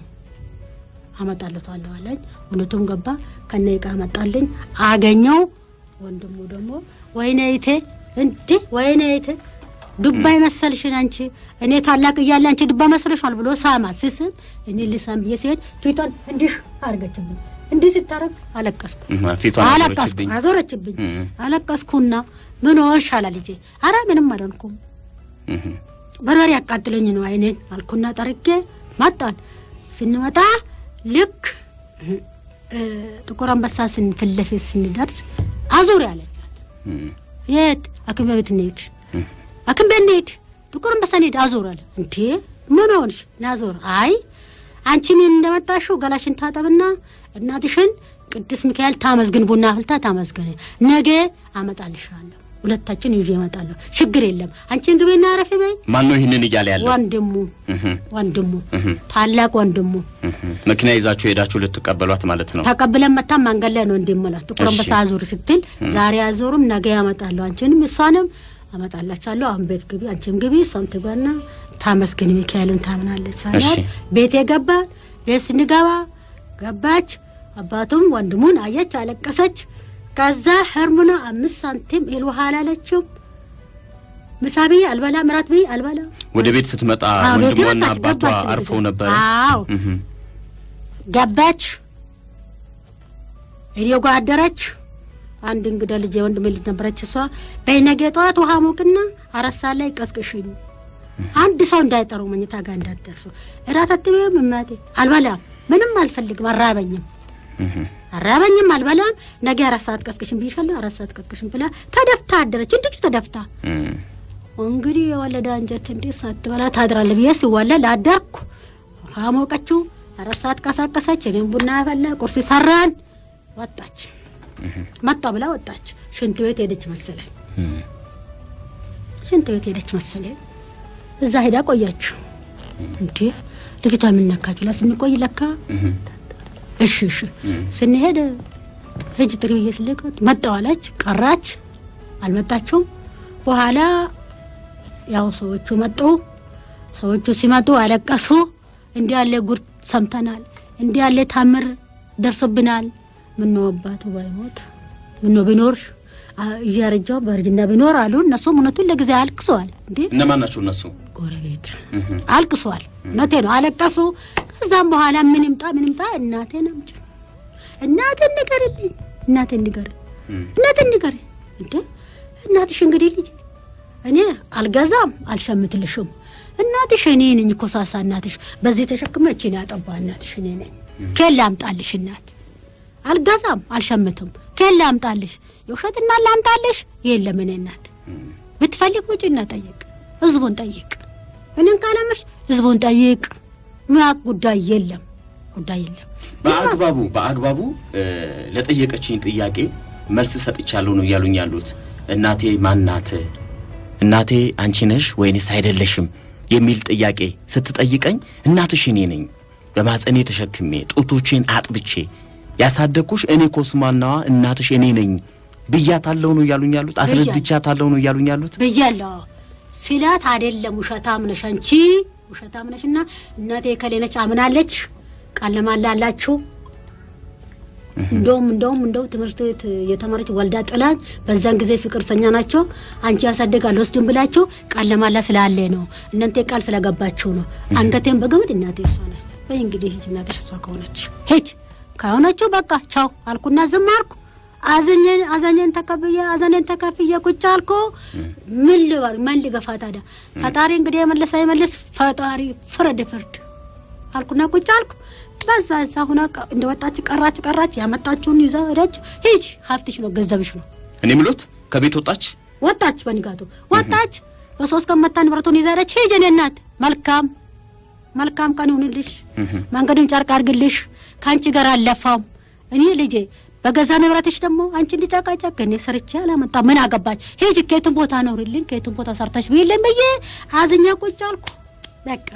አመጣለታለሁ አለኝ። እውነቱም ገባ ከነ ዕቃ መጣልኝ። አገኘው ወንድሙ ደግሞ ወይኔ ይቴ እንዴ ወይኔ ይቴ ዱባ መሰልሽን አንቺ እኔ ታላቅ እያለ አንቺ ዱባ መስለሻል ብሎ ሳማት ስስም እኔ ልሳም ብዬ ሲሄድ ፊቷን እንዲህ አርገችብኝ። እንዲህ ስታረግ አለቀስኩ አለቀስኩ አዞረችብኝ። አለቀስኩና ምን ሆንሽ አለ ልጄ። አረ ምንም አልሆንኩም በርበሬ ያቃጥለኝ ነው አይኔን አልኩና ጠርጌ መጣን። ስንመጣ ልክ ጥቁር አንበሳ ስንፊት ለፊት ስንደርስ አዙር ያለቻት የት ሐኪም ቤት እንሂድ፣ ሐኪም ቤት እንሂድ፣ ጥቁር አንበሳ እንሂድ። አዙር አለ። እንዴ ምን ሆንሽ? ናዞር አይ አንቺ ምን እንደመጣሽው ገላሽን ታጠብና እናትሽን ቅዱስ ሚካኤል ታመስግን፣ ቡና አፍልታ ታመስግን። ነገ አመጣልሻለሁ፣ ሁለታችን ይዤ እመጣለሁ። ችግር የለም አንቺን ግቢና አረፊ በይ። ማን ነው ይህንን እያለ ያለው? ወንድሙ ወንድሙ ታላቅ ወንድሙ መኪና ይዛችሁ ሄዳችሁ ልትቀበሏት ማለት ነው። ተቀብለን መታ መንገድ ላይ ነው እንዲመላት ጥቁር አንበሳ አዙር ስትል ዛሬ አዞሩም ነገ ያመጣለሁ አንቺንም እሷንም አመጣላችኋለሁ። አሁን ቤት ግቢ፣ አንቺም ግቢ፣ እሷም ትግባና ታመስግን ሚካኤልን ታምናለች አላት። ቤት የገባ ቤት ስንገባ ገባች። አባቱም ወንድሙን አየች፣ አለቀሰች። ከዛ ህርሙና አምስት ሳንቲም እህል ውሃ አላለችም። ምሳ ብዬ አልበላም፣ እራት ብዬ አልበላም። ወደ ቤት ስትመጣ ወንድሟና አባቷ ገባች አርፈው ነበረ። አዎ ገባች። እኔው ጋር አደረች። አንድ እንግዳ ልጅ የወንድሜ ልጅ ነበረች። እሷ በነገ ጠዋት ውሃ ሞቅና አራት ሰዓት ላይ ቀስቅሽኝ፣ አንድ ሰው እንዳይጠሩ መኝታ ጋር እንዳትደርሱ። እራት አትበይም እማቴ? አልበላም፣ ምንም አልፈልግም፣ አራበኝም አራበኝም አልበላም። ነገ አራት ሰዓት ቀስቅሽን ብይሻለሁ፣ አራት ሰዓት ቀስቅሽን ብላ ተደፍታ አደረች። እንዲሁ ተደፍታ እንግዲህ የወለደ አንጀት እንዴት ሳትበላ ታድራለህ ብዬ ሲወለድ አደርኩ። አሞቀችው። አራት ሰዓት ቀሳቀሰች። እኔም ቡና ፈላ፣ ቁርስ ሰራን። ወጣች። መጣ ብላ ወጣች። ሽንት ቤት ሄደች መሰለኝ። ሽንት ቤት ሄደች መሰለኝ። እዛ ሄዳ ቆያችሁ። እንዴ ልጅቷ የምነካች ብላ ስንቆይ ለካ እሺ እሺ ስንሄድ ሂጅ ጥሪ ብዬ ስልከት መጣሁ ቀራች። አልመጣችውም። በኋላ ያው ሰዎቹ መጡ። ሰዎቹ ሲመጡ አለቀሱ። እንዲህ ያለ ጉድ ሰምተናል፣ እንዲህ ያለ ታምር ደርሶብናል። ምነው አባቱ ባይሞት ምነው ቢኖር እያረጃው በእርጅና ቢኖር አሉ። እነሱም እውነቱን ለጊዜ አልቅሰዋል። እንዴ እነማን ናቸው እነሱ? ጎረቤት አልቅሷል። እውነቴ ነው፣ አለቀሱ። ከዛም በኋላ ምን ይምጣ ምን ይምጣ እናቴን አምጪ፣ እናቴን ንገርልኝ፣ እናቴን ንገር፣ እናቴን ንገር። እንዴ እናትሽ እንግዲህ ልጅ እኔ አልገዛም አልሸምትልሽም። እናትሽ እኔ ነኝ እኮ ሳሳ እናትሽ በዚህ ተሸክመ እቺን ያጠባ እናትሽ እኔ ነኝ። ኬላ አምጣልሽ እናት አልገዛም አልሸምትም። ኬላ አምጣልሽ የውሸት እናት ላምጣልሽ? የለም እኔ እናት ብትፈልግ ውጭና ጠይቅ፣ ህዝቡን ጠይቅ። እኔን ካለምሽ ህዝቡን ጠይቅ። ሚያቅ ጉዳይ የለም ጉዳይ የለም። በአግባቡ በአግባቡ ለጠየቀችኝ ጥያቄ መልስ ሰጥቻለሁ ነው እያሉኝ ያሉት። እናቴ ማናት? እናቴ አንቺ ነሽ ወይንስ አይደለሽም የሚል ጥያቄ ስትጠይቀኝ እናትሽ እኔ ነኝ፣ በማጸኔ ተሸክሜ ጡቶቼን አጥብቼ ያሳደግኩሽ እኔ ኮስማናዋ እናትሽ እኔ ነኝ ብያታለሁ ነው እያሉኝ ያሉት። አስረድቻታለሁ ነው እያሉኝ ያሉት። ብያለሁ ሲላት አይደለም ውሸታም ነሽ አንቺ ውሸታም ነሽና እናቴ ከሌነች አምናለች። ቃል ለማላ አላችሁ እንደውም እንደውም እንደው ትምህርት ቤት የተማረች ወልዳ ጥላኝ በዛን ጊዜ ፍቅርተኛ ናቸው። አንቺ ያሳደግ አልወስድም ብላችሁ ቃል ለማላ ስላለ ነው እናንተ ቃል ስለገባችሁ ነው። አንገቴን በገመድ እናቴ እሷ ናት። ወይ እንግዲህ ሂጅ እናትሽ እሷ ከሆነች ሂጅ ከሆነችው በቃ ቻው አልኩና ዝም አልኩ። አዘኘን አዘኘን ተቀብዬ አዘኔን ተከፍዬ ቁጭ አልኩ። ምን ልበል ምን ልገፋ ታዲያ? ፈጣሪ እንግዲህ የመለሰ የመለስ ፈጣሪ ፍረድ ፍርድ አልኩና ቁጭ አልኩ። በዛ እዛ ሁና ቀ- እንደ ወጣች ቀራች ቀራች ያመጣችውን ይዛ ሄደች። ሂጅ ሀብትሽ ነው ገንዘብሽ ነው። እኔ ምሎት ከቤት ወጣች። ወጣች በንጋቱ ወጣች። በሶስት ቀን መታ ንብረቱን ይዛ ሄደች። ሂጅ እኔ እናት መልካም መልካም ቀን ይሁንልሽ፣ መንገዱን ጨርቅ አድርግልሽ። ከአንቺ ጋር አለፋም እኔ ልጄ በገዛ ንብረትሽ ደግሞ አንቺ እንዲጨቃጨቅ እኔ ሰርቼ አላመጣ ምን አገባኝ? ሂጅ ከየትም ቦታ ነውርልኝ ከየትም ቦታ ሰርተሽ ብይልኝ ብዬ አዝኛ ቁጭ አልኩ። በቃ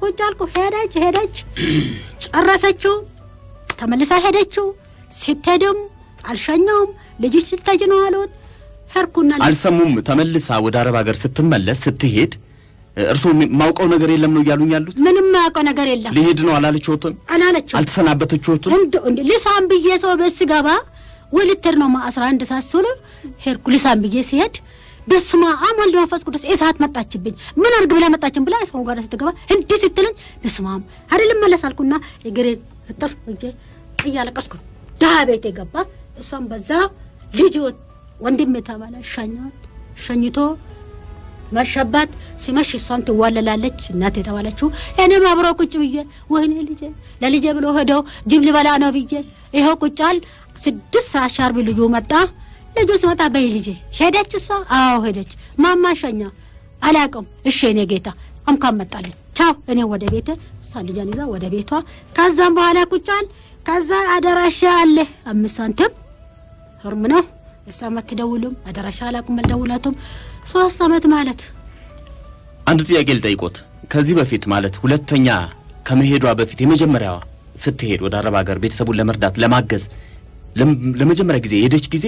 ቁጭ አልኩ። ሄደች ሄደች ጨረሰችው። ተመልሳ ሄደችው። ስትሄድም አልሸኘውም። ልጅሽ ስትሄጂ ነው አሉት። ሄድኩና አልሰሙም። ተመልሳ ወደ አረብ ሀገር ስትመለስ ስትሄድ እርስዎ የማውቀው ነገር የለም ነው እያሉኝ ያሉት። ምንም የማያውቀው ነገር የለም ሊሄድ ነው አላለችዎትም? አላለችው። አልተሰናበተችዎትም? እንደ ልሳም ብዬ ሰው ቤት ስገባ ውልትር ነው ማ 11 ሰዓት ሲሆን ሄድኩ። ልሳም ብዬ ሲሄድ በስመ አብ ወልድ መንፈስ ቅዱስ እሳት መጣችብኝ። ምን አድርግ ብላ መጣችን ብላ ሰው ጋር ስትገባ እንዲህ ስትለኝ በስመ አብ አይደለም መለስ አልኩና እግሬን እጥር እጄ እያለቀስኩ ድሀ ቤት የገባ እሷም በዛ ልጅ ወንድም የተባለ ሸኝቶ መሸባት ሲመሽ እሷን ትዋለላለች። እናት የተባለችው እኔም አብሮ ቁጭ ብዬ ወይኔ ልጄ ለልጄ ብሎ ሄደው ጅብ ሊበላ ነው ብዬ ይኸው ቁጫል ስድስት ሰዓት ሻርቢ ልጁ መጣ። ልጁ ሲመጣ በይ ልጄ ሄደች እሷ? አዎ ሄደች። ማማ ሸኛ አላውቅም። እሺ እኔ ጌታ አምካም መጣለኝ ቻው እኔ ወደ ቤቴ እሷ ልጇን ይዛ ወደ ቤቷ። ከዛም በኋላ ቁጫል ከዛ አደራሻ አለ። አምስት ሳንቲም ህርም ነው። እሷ አትደውልም አደራሻ አላውቅም አልደውላትም ሶስት አመት ማለት አንድ ጥያቄ ልጠይቆት። ከዚህ በፊት ማለት ሁለተኛ ከመሄዷ በፊት የመጀመሪያዋ ስትሄድ ወደ አረብ ሀገር ቤተሰቡን ለመርዳት ለማገዝ ለመጀመሪያ ጊዜ የሄደች ጊዜ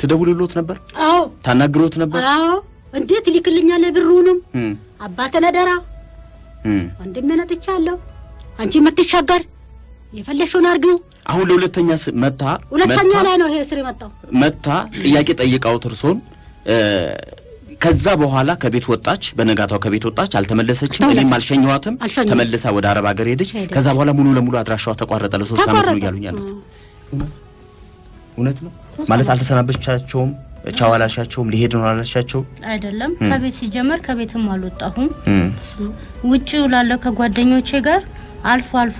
ትደውልሎት ነበር? አዎ ታናግሮት ነበር? አዎ እንዴት ይልክልኛል ብሩንም አደራ እም። ወንድሜ ነጥቻለሁ። አንቺ የምትሻገር የፈለግሽውን አርጊው። አሁን ለሁለተኛ መታ ሁለተኛ ላይ ነው ይሄ ስር የመጣው። መታ ጥያቄ ጠይቃውት እርሶን ከዛ በኋላ ከቤት ወጣች። በነጋታው ከቤት ወጣች፣ አልተመለሰችም። እኔም አልሸኘኋትም። ተመልሳ ወደ አረብ ሀገር ሄደች። ከዛ በኋላ ሙሉ ለሙሉ አድራሻዋ ተቋረጠ። ለሶስት ዓመት ነው እያሉኝ ያሉት እውነት ነው ማለት አልተሰናበቻቸውም። ቻው አላልሻቸውም። ሊሄድ ነው አላልሻቸውም። አይደለም ከቤት ሲጀመር ከቤትም አልወጣሁም። ውጭ ውላለሁ ከጓደኞቼ ጋር አልፎ አልፎ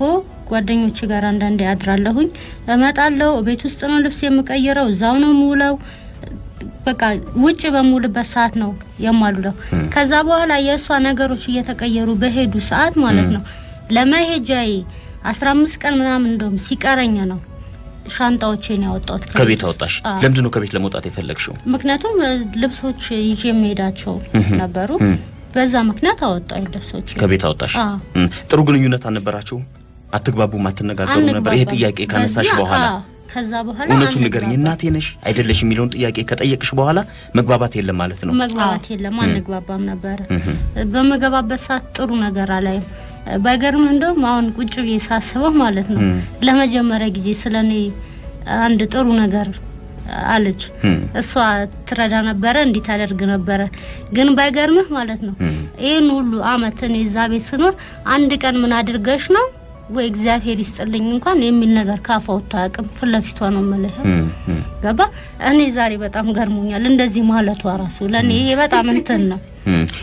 ጓደኞቼ ጋር አንዳንዴ አድራለሁኝ። እመጣለሁ። ቤት ውስጥ ነው ልብስ የምቀይረው፣ እዛው ነው የምውለው። በቃ ውጭ በምውልበት ሰዓት ነው የማሉለው። ከዛ በኋላ የእሷ ነገሮች እየተቀየሩ በሄዱ ሰዓት ማለት ነው ለመሄጃዬ አስራ አምስት ቀን ምናምን እንደውም ሲቀረኝ ነው ሻንጣዎቼን ያወጣሁት ከቤት አወጣሽ። አዎ። ለምንድን ነው ከቤት ለመውጣት የፈለግሽው? ምክንያቱም ልብሶች ይዤ የሚሄዳቸው ነበሩ። በዛ ምክንያት አወጣኝ ልብሶች። ከቤት አወጣሽ። ጥሩ ግንኙነት አልነበራችሁ? አትግባቡም? አትነጋገሩ ነበር? ይሄ ጥያቄ ካነሳሽ በኋላ ከዛ በኋላ እውነቱን ንገርኝ። እናቴ ነሽ አይደለሽ የሚለውን ጥያቄ ከጠየቅሽ በኋላ መግባባት የለም ማለት ነው። መግባባት የለም፣ አንግባባም ነበረ። በምገባበት ሰዓት ጥሩ ነገር አላይም። ባይገርምህ እንደውም አሁን ቁጭ ብዬ ሳስበው ማለት ነው ለመጀመሪያ ጊዜ ስለ እኔ አንድ ጥሩ ነገር አለች። እሷ ትረዳ ነበረ፣ እንዲህ ታደርግ ነበረ። ግን ባይገርምህ ማለት ነው ይህን ሁሉ አመት እኔ እዛ ቤት ስኖር አንድ ቀን ምን አድርገሽ ነው ወይ እግዚአብሔር ይስጥልኝ እንኳን የሚል ነገር ካፏ ወጥቶ አያውቅም። ፊት ለፊቷ ነው የምልህ። ገባ እኔ ዛሬ በጣም ገርሞኛል። እንደዚህ ማለቷ ራሱ ለእኔ ይሄ በጣም እንትን ነው።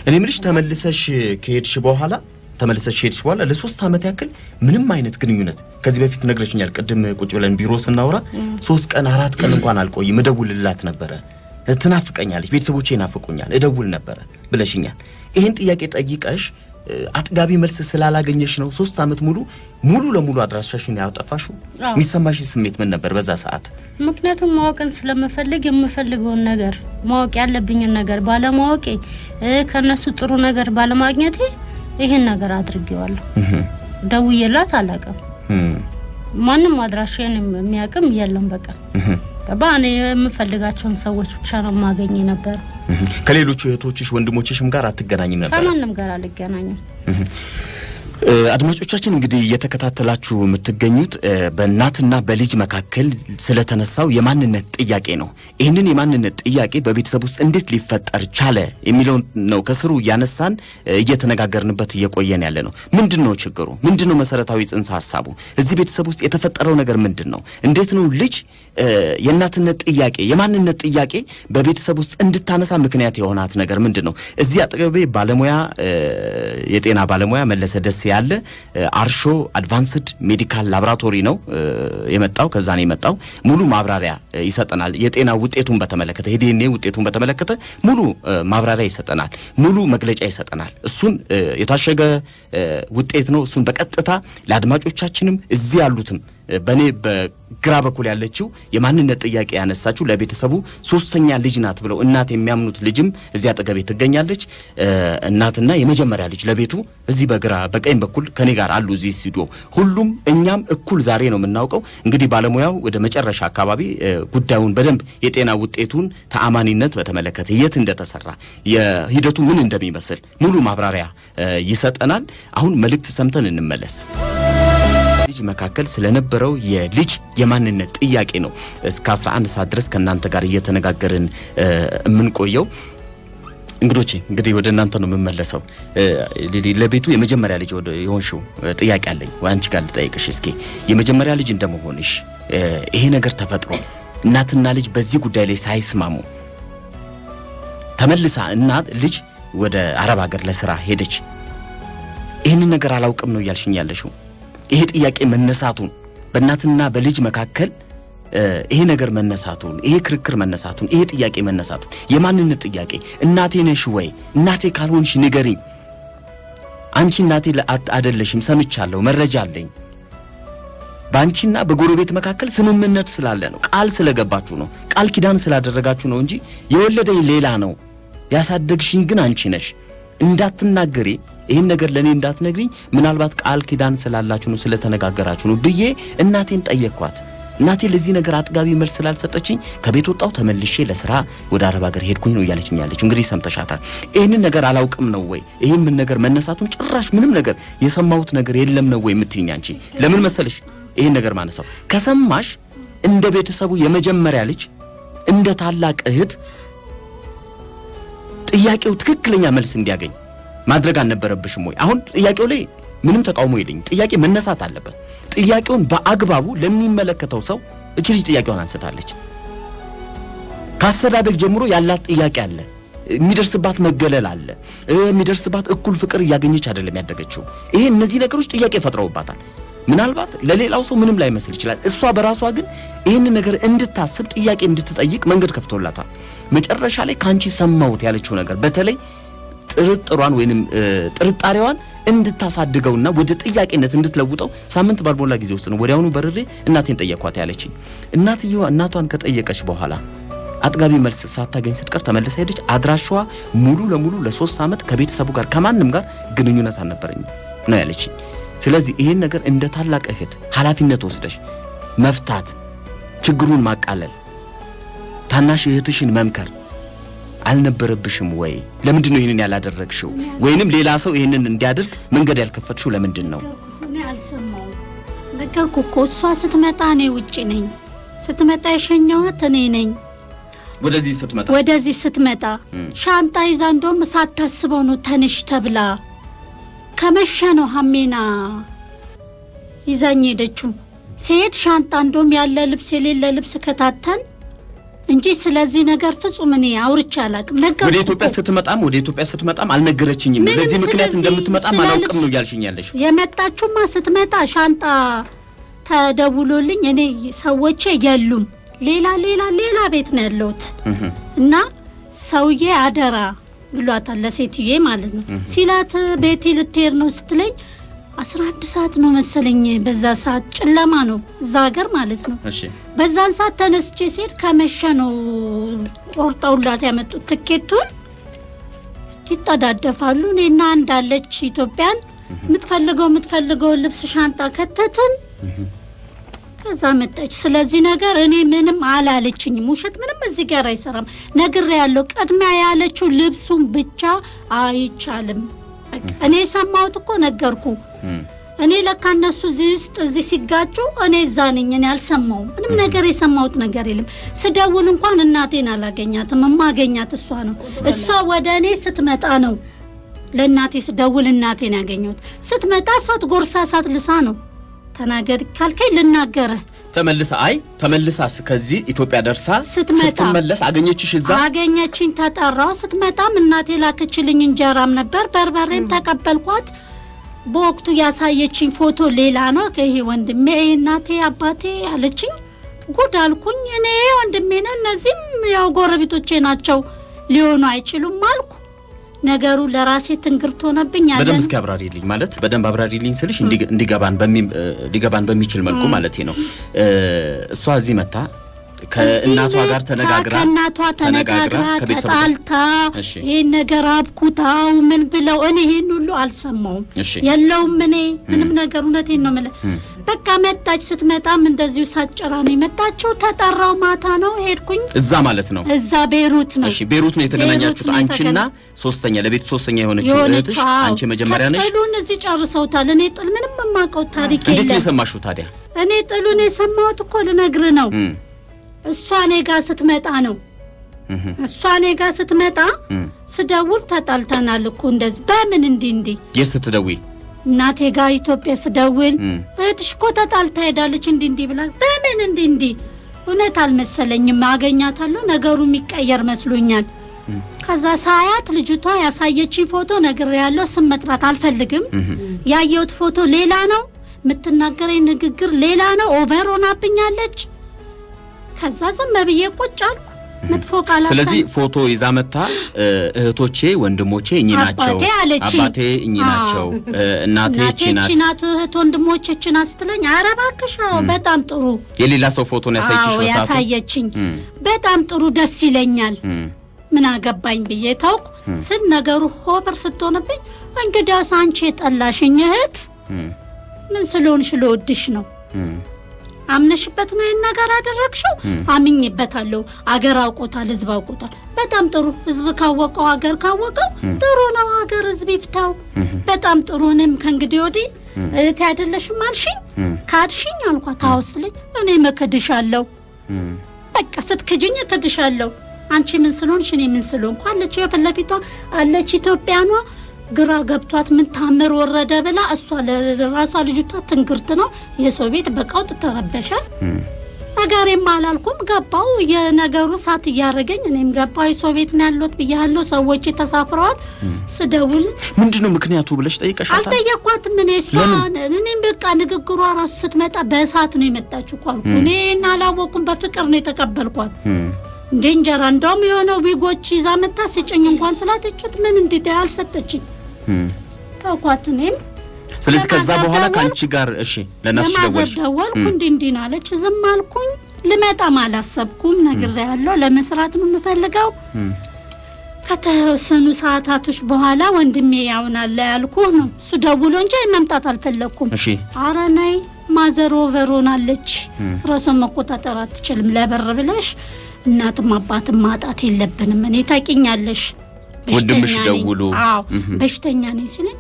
እኔ ምልሽ ተመልሰሽ ከሄድሽ በኋላ ተመልሰሽ ሄድሽ በኋላ ለሶስት ዓመት ያክል ምንም አይነት ግንኙነት ከዚህ በፊት ነግረሽኛል። ቅድም ቁጭ ብለን ቢሮ ስናወራ ሶስት ቀን አራት ቀን እንኳን አልቆይም እደውልላት ነበረ። ትናፍቀኛለች፣ ቤተሰቦቼ ይናፍቁኛል፣ እደውል ነበረ ብለሽኛል። ይህን ጥያቄ ጠይቀሽ አጥጋቢ መልስ ስላላገኘሽ ነው ሶስት ዓመት ሙሉ ሙሉ ለሙሉ አድራሻሽን ያጠፋሽው። የሚሰማሽ ስሜት ምን ነበር በዛ ሰዓት? ምክንያቱም ማወቅን ስለምፈልግ የምፈልገውን ነገር ማወቅ ያለብኝን ነገር ባለማወቄ ከነሱ ጥሩ ነገር ባለማግኘቴ ይህን ነገር አድርጌዋለሁ። ደውዬላት አላውቅም። ማንም አድራሻዬን የሚያውቅም የለም። በቃ ገባ እኔ የምፈልጋቸውን ሰዎች ብቻ ነው የማገኝ ነበር። እም። ከሌሎቹ እህቶችሽ ወንድሞችሽም ጋር አትገናኝም ነበር? ከማንም ጋር አልገናኝም። አድማጮቻችን እንግዲህ እየተከታተላችሁ የምትገኙት በእናትና በልጅ መካከል ስለተነሳው የማንነት ጥያቄ ነው። ይህንን የማንነት ጥያቄ በቤተሰብ ውስጥ እንዴት ሊፈጠር ቻለ የሚለውን ነው ከስሩ እያነሳን እየተነጋገርንበት እየቆየን ያለ ነው። ምንድን ነው ችግሩ? ምንድን ነው መሰረታዊ ጽንሰ ሀሳቡ? እዚህ ቤተሰብ ውስጥ የተፈጠረው ነገር ምንድን ነው? እንዴት ነው ልጅ የእናትነት ጥያቄ የማንነት ጥያቄ በቤተሰብ ውስጥ እንድታነሳ ምክንያት የሆናት ነገር ምንድን ነው? እዚህ አጠገቤ ባለሙያ የጤና ባለሙያ መለሰ ደሴ ያለ አርሾ Advanced Medical Laboratory ነው የመጣው ከዛ ነው የመጣው። ሙሉ ማብራሪያ ይሰጠናል። የጤና ውጤቱን በተመለከተ የዲኤንኤ ውጤቱን በተመለከተ ሙሉ ማብራሪያ ይሰጠናል። ሙሉ መግለጫ ይሰጠናል። እሱን የታሸገ ውጤት ነው። እሱን በቀጥታ ለአድማጮቻችንም እዚህ ያሉትም በእኔ በግራ በኩል ያለችው የማንነት ጥያቄ ያነሳችው ለቤተሰቡ ሶስተኛ ልጅ ናት ብለው እናት የሚያምኑት ልጅም እዚህ አጠገቤ ትገኛለች። እናትና የመጀመሪያ ልጅ ለቤቱ እዚህ በግራ በቀኝ በኩል ከኔ ጋር አሉ እዚህ ስቱዲዮ። ሁሉም እኛም እኩል ዛሬ ነው የምናውቀው። እንግዲህ ባለሙያው ወደ መጨረሻ አካባቢ ጉዳዩን በደንብ የጤና ውጤቱን ተአማኒነት በተመለከተ የት እንደተሰራ የሂደቱ ምን እንደሚመስል ሙሉ ማብራሪያ ይሰጠናል። አሁን መልእክት ሰምተን እንመለስ። ልጅ መካከል ስለነበረው የልጅ የማንነት ጥያቄ ነው እስከ 11 ሰዓት ድረስ ከእናንተ ጋር እየተነጋገርን የምንቆየው። እንግዶቼ እንግዲህ ወደ እናንተ ነው የምመለሰው። ለቤቱ የመጀመሪያ ልጅ የሆንሽው ጥያቄ አለኝ አንቺ ጋር ልጠይቅሽ እስኪ። የመጀመሪያ ልጅ እንደመሆንሽ ይሄ ነገር ተፈጥሮ እናትና ልጅ በዚህ ጉዳይ ላይ ሳይስማሙ ተመልሳ እናት ልጅ ወደ አረብ ሀገር ለስራ ሄደች። ይህንን ነገር አላውቅም ነው እያልሽኝ ያለሽው? ይሄ ጥያቄ መነሳቱን በእናትና በልጅ መካከል ይሄ ነገር መነሳቱን ይሄ ክርክር መነሳቱን ይሄ ጥያቄ መነሳቱን የማንነት ጥያቄ እናቴ ነሽ ወይ? እናቴ ካልሆንሽ ንገሪኝ። አንቺ እናቴ አደለሽም፣ ሰምቻለሁ፣ መረጃ አለኝ። በአንቺና በጎረቤት መካከል ስምምነት ስላለ ነው፣ ቃል ስለገባችሁ ነው፣ ቃል ኪዳን ስላደረጋችሁ ነው እንጂ የወለደኝ ሌላ ነው፣ ያሳደግሽኝ ግን አንቺ ነሽ። እንዳትናገሪ ይህን ነገር ለእኔ እንዳትነግሪኝ፣ ምናልባት ቃል ኪዳን ስላላችሁ ነው፣ ስለተነጋገራችሁ ነው ብዬ እናቴን ጠየቅኳት። እናቴ ለዚህ ነገር አጥጋቢ መልስ ስላልሰጠችኝ ከቤት ወጣው ተመልሼ ለስራ ወደ አረብ ሀገር ሄድኩኝ ነው እያለችኝ ያለችው። እንግዲህ ሰምተሻታል። ይህንን ነገር አላውቅም ነው ወይ ይህን ምን ነገር መነሳቱን ጭራሽ ምንም ነገር የሰማሁት ነገር የለም ነው ወይ የምትይኝ አንቺ? ለምን መሰለሽ ይህን ነገር ማነሳው ከሰማሽ እንደ ቤተሰቡ የመጀመሪያ ልጅ እንደ ታላቅ እህት ጥያቄው ትክክለኛ መልስ እንዲያገኝ ማድረግ አልነበረብሽም ወይ? አሁን ጥያቄው ላይ ምንም ተቃውሞ የለኝም። ጥያቄ መነሳት አለበት። ጥያቄውን በአግባቡ ለሚመለከተው ሰው እች ልጅ ጥያቄውን አንስታለች። ከአስተዳደግ ጀምሮ ያላት ጥያቄ አለ። የሚደርስባት መገለል አለ። የሚደርስባት እኩል ፍቅር እያገኘች አይደለም ያደገችው። ይሄ እነዚህ ነገሮች ጥያቄ ፈጥረውባታል። ምናልባት ለሌላው ሰው ምንም ላይመስል ይችላል። እሷ በራሷ ግን ይህንን ነገር እንድታስብ ጥያቄ እንድትጠይቅ መንገድ ከፍቶላታል። መጨረሻ ላይ ከአንቺ ሰማሁት ያለችው ነገር በተለይ ጥርጥሯን ወይንም ጥርጣሬዋን እንድታሳድገውና ወደ ጥያቄነት እንድትለውጠው ሳምንት ባልሞላ ጊዜ ውስጥ ነው ወዲያውኑ በርሬ እናቴን ጠየኳት ያለችኝ። እናትየዋ እናቷን ከጠየቀች በኋላ አጥጋቢ መልስ ሳታገኝ ስትቀር ተመልሳ ሄደች። አድራሻዋ ሙሉ ለሙሉ ለሶስት ዓመት ከቤተሰቡ ጋር ከማንም ጋር ግንኙነት አልነበረኝም ነው ያለችኝ። ስለዚህ ይህን ነገር እንደ ታላቅ እህት ኃላፊነት ወስደሽ መፍታት፣ ችግሩን ማቃለል፣ ታናሽ እህትሽን መምከር አልነበረብሽም ወይ? ለምንድን ነው ይህንን ያላደረግሽው? ወይንም ሌላ ሰው ይህንን እንዲያደርግ መንገድ ያልከፈትሽው ለምንድን ነው? አልሰማውም። ነገርኩ እኮ እሷ ስትመጣ እኔ ውጭ ነኝ። ስትመጣ የሸኘኋት እኔ ነኝ። ወደዚህ ስትመጣ ወደዚህ ስትመጣ ሻንጣ ይዛ እንደውም ሳታስበው ነው ተንሽ ተብላ ከመሸ ነው ሀሜና ይዛኝ ሄደችው። ሲሄድ ሻንጣ እንደውም ያለ ልብስ የሌለ ልብስ ከታተን እንጂ ስለዚህ ነገር ፍጹም እኔ አውርቼ አላውቅም። ነገርኩ ወደ ኢትዮጵያ ስትመጣም ወደ ኢትዮጵያ ስትመጣም አልነገረችኝም። በዚህ ምክንያት እንደምትመጣም አላውቅም ነው እያልሽኝ ያለሽ። የመጣችሁማ ስትመጣ ሻንጣ ተደውሎልኝ እኔ ሰዎቼ የሉም ሌላ ሌላ ሌላ ቤት ነው ያለሁት እና ሰውዬ አደራ ብሏታል ለሴትዬ ማለት ነው ሲላት ቤቲ ልትሄድ ነው ስትለኝ አስራ አንድ ሰዓት ነው መሰለኝ በዛ ሰዓት ጨለማ ነው እዛ ሀገር ማለት ነው። በዛን ሰዓት ተነስቼ ሲሄድ ከመሸ ነው ቆርጠውላት ያመጡት ትኬቱን። ይጠዳደፋሉ እኔና አንዳለች ኢትዮጵያን። የምትፈልገው የምትፈልገውን ልብስ ሻንጣ ከተትን። ከዛ መጣች። ስለዚህ ነገር እኔ ምንም አላለችኝም። ውሸት ምንም እዚህ ጋር አይሰራም። ነግሬ ያለው ቀድሚያ ያለችው ልብሱን ብቻ አይቻልም እኔ የሰማሁት እኮ ነገርኩ እኔ ለካ እነሱ እዚህ ውስጥ እዚህ ሲጋጩ እኔ እዛ ነኝ። እኔ አልሰማውም ምንም ነገር የሰማሁት ነገር የለም። ስደውል እንኳን እናቴን አላገኛትም። የማገኛት እሷ ነው። እሷ ወደ እኔ ስትመጣ ነው ለእናቴ ስደውል እናቴን ያገኘሁት። ስትመጣ ሳት ጎርሳ ሳት ልሳ ነው። ተናገር ካልከኝ ልናገርህ። ተመልሳ አይ ተመልሳስ ከዚህ ኢትዮጵያ ደርሳ ስትመጣ ስትመለስ አገኘችሽ እዛ አገኘችኝ፣ ተጠራው። ስትመጣም እናቴ ላከችልኝ እንጀራም ነበር፣ በርበሬም ተቀበልኳት። በወቅቱ ያሳየችኝ ፎቶ ሌላ ነው። ይሄ ወንድሜ እናቴ አባቴ አለችኝ። ጉድ አልኩኝ። እኔ ወንድሜ ነው፣ እነዚህም ያው ጎረቤቶቼ ናቸው፣ ሊሆኑ አይችሉም አልኩ። ነገሩ ለራሴ ትንግርት ሆነብኝ። በደንብ ያለን እስኪ አብራሪልኝ ማለት በደንብ አብራሪልኝ ስልሽ እንዲ- እንዲገባን በሚችል መልኩ ማለት ነው። እሷ እዚህ መታ ከእናቷ ጋር ተነጋግራ ከእናቷ ተነጋግራ ተጣልታ ይህን ነገር አብኩታው ምን ብለው እኔ ይህን ሁሉ አልሰማውም። የለውም እኔ ምንም ነገር እውነቴን ነው የምልህ። በቃ መጣች ስትመጣም እንደዚሁ ሳጭራ ነው የመጣችው። ተጠራው ማታ ነው ሄድኩኝ። እዛ ማለት ነው። እዛ ቤሩት ነው። እሺ ቤሩት ነው የተገናኛችሁት። አንቺና ሶስተኛ ለቤት ሶስተኛ የሆነችው የሆነች እህትሽ አንቺ መጀመሪያ ነሽ። ከጥሉን እዚህ ጨርሰውታል። እኔ ጥል ምንም የማውቀው ታሪክ እንዴት ነው የለም። የሰማሽው ታዲያ? እኔ ጥሉን የሰማሁት እኮ ልነግር ነው እሷ እኔ ጋር ስትመጣ ነው። እሷ እኔ ጋር ስትመጣ ስደውል ተጣልተናል እኮ እንደዚህ። በምን እንዲህ እንዲህ? የት ስትደውይ? እናቴ ጋር ኢትዮጵያ ስደውል እህትሽ እኮ ተጣልታ ሄዳለች እንዲህ እንዲህ ብላ። በምን እንዲህ እንዲህ? እውነት አልመሰለኝም አገኛታለሁ ነገሩ የሚቀየር መስሎኛል። ከዛ ሳያት ልጅቷ ያሳየችኝ ፎቶ ነግሬያለሁ። ስም መጥራት አልፈልግም። ያየሁት ፎቶ ሌላ ነው። የምትናገረኝ ንግግር ሌላ ነው። over ሆናብኛለች ከዛ ዝም ብዬ ቁጭ አልኩ። መጥፎ ቃላት ስለዚህ ፎቶ ይዛ መታ እህቶቼ ወንድሞቼ እኚህ ናቸው፣ አባቴ እኚህ ናቸው፣ እናቴ እቺ ናት። እህት ወንድሞቼ እቺ ናት ስትለኝ ኧረ እባክሽ አዎ በጣም ጥሩ የሌላ ሰው ፎቶ ነው ያሳየችሽ በሰዓቱ? ያሳየችኝ። በጣም ጥሩ ደስ ይለኛል። ምን አገባኝ ብዬ ታውኩ ስን ነገሩ over ስትሆንብኝ እንግዲያውስ አንቺ የጠላሽኝ እህት ምን ስለሆንሽ ልወድሽ ነው አምነሽበት ነው ይህን ነገር ያደረግሽው? አምኜበታለሁ። አገር አውቆታል፣ ህዝብ አውቆታል። በጣም ጥሩ። ህዝብ ካወቀው አገር ካወቀው ጥሩ ነው። አገር ህዝብ ይፍታው። በጣም ጥሩ። እኔም ከእንግዲህ ወዲህ እህቴ አይደለሽም አልሽኝ፣ ካድሽኝ አልኳት። አዎ ስትለኝ እኔ መክድሻለሁ በቃ ስትክጅኝ እክድሻለሁ። አንቺ ምን ስለሆንሽ እኔ ምን ስለሆንኩ አለች። የፊት ለፊቷ አለች ኢትዮጵያኗ ግራ ገብቷት ምን ታምር ወረደ ብላ እሷ ለራሷ ልጅቷ ትንግርት ነው የሰው ቤት በቃውጥ ተረበሸ። ነገሬም አላልኩም ገባው የነገሩ ሳት እያደረገኝ እኔም ገባው የሰው ቤት ነው ያለሁት ብያለሁ። ሰዎች ተሳፍረዋል። ስደውል ምንድን ነው ምክንያቱ ብለሽ ጠይቀሻታል? አልጠየኳትም። እኔ እሷ እኔም በቃ ንግግሯ ራሱ ስትመጣ በእሳት ነው የመጣችው እኮ አልኩ። እኔ እና አላወኩም በፍቅር ነው የተቀበልኳት። እንደ እንጀራ እንደውም የሆነው ዊጎች ይዛ መታ ስጭኝ እንኳን ስላተችት ምን እንዴት አልሰጠችኝ። ተውኳት። እኔም ስለዚህ ከዛ በኋላ ከአንቺ ጋር እሺ ለማዘር ደወልሽ? ደወልኩ። እንዲህ እንዲህ ነው አለች። ዝም አልኩኝ። ልመጣም አላሰብኩም። ነግሬያለሁ። ለመስራት ነው የምፈልገው። ከተወሰኑ ሰዓታቶች በኋላ ወንድሜ ያውናለ ያልኩህ ነው እሱ ደውሎ እንጂ መምጣት አልፈለግኩም። እሺ አረ ነይ mother over ሆናለች። ራሷን መቆጣጠር አትችልም። ለበር ብለሽ እናትም አባትም ማጣት የለብንም። እኔ ታውቂኛለሽ፣ በሽተኛ ወንድምሽ አዎ በሽተኛ ነኝ ሲለኝ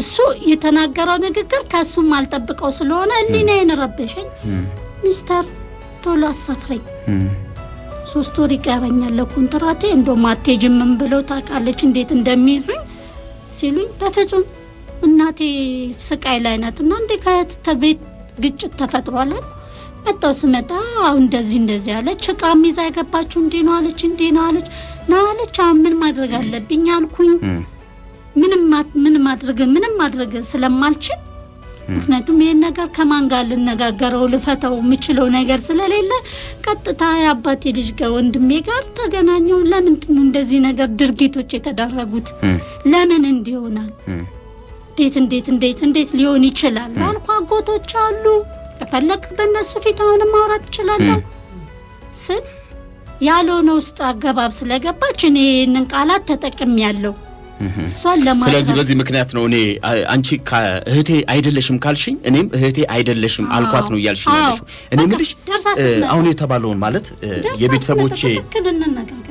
እሱ የተናገረው ንግግር ከእሱም አልጠብቀው ስለሆነ ህሊናዬን ረበሸኝ። ሚስተር ቶሎ አሳፍረኝ። ሶስት ወር ይቀረኛል ለኮንትራቴ። እንደውም አትሄጂም ምን ብለው ታውቃለች እንዴት እንደሚይዙኝ ሲሉኝ በፍጹም እናቴ ስቃይ ላይ ናት እና እንዴ ከቤት ግጭት ተፈጥሯል መጣው ስመጣ አሁን እንደዚህ እንደዚህ አለች። እቃም ይዛ የገባችው እንዲህ ነው አለች፣ እንዲህ ነው አለች ነው አለች። አሁን ምን ማድረግ አለብኝ አልኩኝ። ምንም ምን ማድረግ ምንም ማድረግ ስለማልችል ምክንያቱም ይህን ነገር ከማን ጋር ልነጋገረው ልፈተው የምችለው ነገር ስለሌለ ቀጥታ የአባቴ ልጅ ጋር ወንድሜ ጋር ተገናኘው። ለምንድን ነው እንደዚህ ነገር ድርጊቶች የተዳረጉት? ለምን እንዲሆናል? እንዴት እንዴት እንዴት እንዴት ሊሆን ይችላል? አልኩ። አጎቶች አሉ ከፈለግ በእነሱ ፊት አሁንም ማውራት እችላለሁ? ስል ያልሆነ ውስጥ አገባብ ስለገባች እኔ ይህንን ቃላት ተጠቅም ያለው እሷን ለማለት ስለዚህ በዚህ ምክንያት ነው እኔ አንቺ እህቴ አይደለሽም ካልሽኝ እኔም እህቴ አይደለሽም አልኳት ነው እያልሽ ያለሽው። እኔ የምልሽ አሁን የተባለውን ማለት የቤተሰቦቼ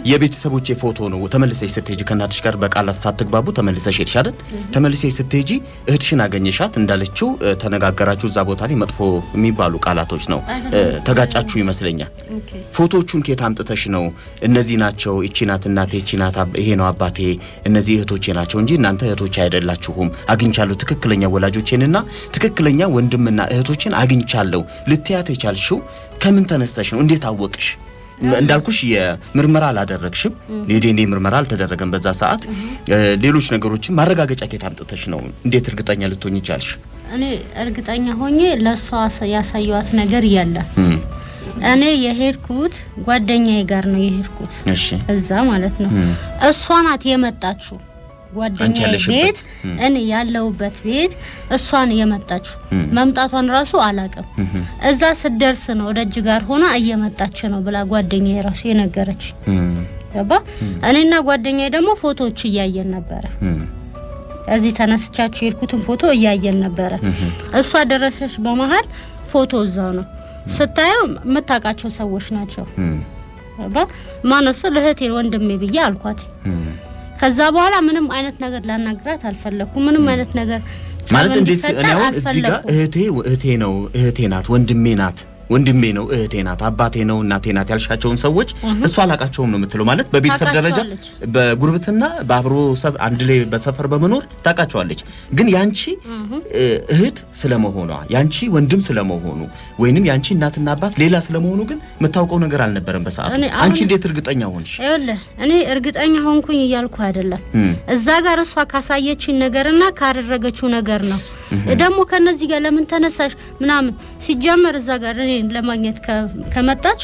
የቤተሰቦቼ ፎቶ ነው። ተመልሰሽ ስትሄጂ ከእናትሽ ጋር በቃላት ሳትግባቡ ተመልሰሽ ሄድሽ አይደል? ተመልሰሽ ስትሄጂ እህትሽን አገኘሻት እንዳለችው ተነጋገራችሁ። እዛ ቦታ ላይ መጥፎ የሚባሉ ቃላቶች ነው ተጋጫችሁ ይመስለኛል። ፎቶቹን ኬት አምጥተሽ ነው? እነዚህ ናቸው፣ እቺ ናት እናቴ፣ እቺ ናት ይሄ ነው አባቴ፣ እነዚህ እህቶቼ ናቸው እንጂ እናንተ እህቶቼ አይደላችሁም። አግኝቻለሁ ትክክለኛ ወላጆቼንና ትክክለኛ ወንድምና እህቶቼን አግኝቻለሁ ልትያት የቻልሽው ከምን ተነስተሽ ነው? እንዴት አወቅሽ? እንዳልኩሽ የምርመራ አላደረግሽም። የዲኤንኤ ምርመራ አልተደረገም በዛ ሰዓት። ሌሎች ነገሮችን ማረጋገጫ ኬት አምጥተሽ ነው? እንዴት እርግጠኛ ልትሆኝ ቻልሽ? እኔ እርግጠኛ ሆኜ ለእሷ ያሳየዋት ነገር እም፣ እኔ የሄድኩት ጓደኛዬ ጋር ነው የሄድኩት እዛ ማለት ነው። እሷ ናት የመጣችው ጓደኛዬ? ቤት እኔ ያለሁበት ቤት እሷን የመጣችው። መምጣቷን ራሱ አላቅም። እዛ ስደርስ ነው ደጅ ጋር ሆና እየመጣች ነው ብላ ጓደኛዬ ራሱ የነገረች ገባ። እኔና ጓደኛዬ ደግሞ ፎቶዎች እያየን ነበረ። እዚህ ተነስቻችሁ የሄድኩትን ፎቶ እያየን ነበረ። እሷ ደረሰች በመሀል ፎቶ እዛው ነው። ስታየው የምታውቃቸው ሰዎች ናቸው። ማነው ስል እህቴ ወንድሜ ብዬ አልኳት። ከዛ በኋላ ምንም አይነት ነገር ላናግራት አልፈለኩም። ምንም አይነት ነገር ማለት እንዴት እኔ አሁን እዚህ ጋር እህቴ እህቴ ነው እህቴ ናት ወንድሜ ናት ወንድሜ ነው እህቴ ናት አባቴ ነው እናቴ ናት ያልሻቸውን ሰዎች እሷ አላቃቸውም ነው የምትለው። ማለት በቤተሰብ ደረጃ በጉርብትና በአብሮ ሰብ አንድ ላይ በሰፈር በመኖር ታውቃቸዋለች። ግን ያንቺ እህት ስለመሆኗ ያንቺ ወንድም ስለመሆኑ ወይንም ያንቺ እናትና አባት ሌላ ስለመሆኑ ግን የምታውቀው ነገር አልነበረም በሰዓቱ። እኔ አንቺ እንዴት እርግጠኛ ሆንሽ? ይኸውልህ እኔ እርግጠኛ ሆንኩኝ እያልኩ አይደለም። እዛ ጋር እሷ ካሳየችኝ ነገርና ካደረገችው ነገር ነው። ደግሞ ከነዚህ ጋር ለምን ተነሳሽ ምናምን ሲጀመር እዛ ጋር እኔን ለማግኘት ከመጣች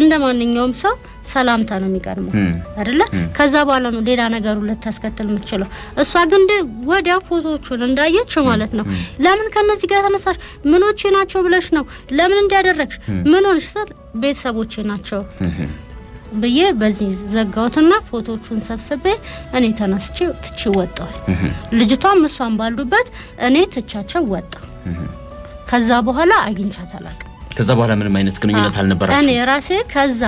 እንደ ማንኛውም ሰው ሰላምታ ነው የሚቀድመው አይደለ? ከዛ በኋላ ነው ሌላ ነገሩ ልታስከትል የምትችለው። እሷ ግን ወዲያ ፎቶዎቹን እንዳየች ማለት ነው ለምን ከነዚህ ጋር ተነሳሽ? ምኖቼ ናቸው ብለሽ ነው ለምን እንዲያደረግሽ ምን ሆንሽ ስል ቤተሰቦቼ ናቸው ብዬ በዚህ ዘጋሁትና ፎቶቹን ሰብስቤ እኔ ተነስቼ ትቼ ወጣሁ። ልጅቷም እሷን ባሉበት እኔ ትቻቸው ወጣሁ። ከዛ በኋላ አግኝቻት አላውቅም። ከዛ በኋላ ምንም አይነት ግንኙነት እኔ አልነበራችሁ? ራሴ ከዛ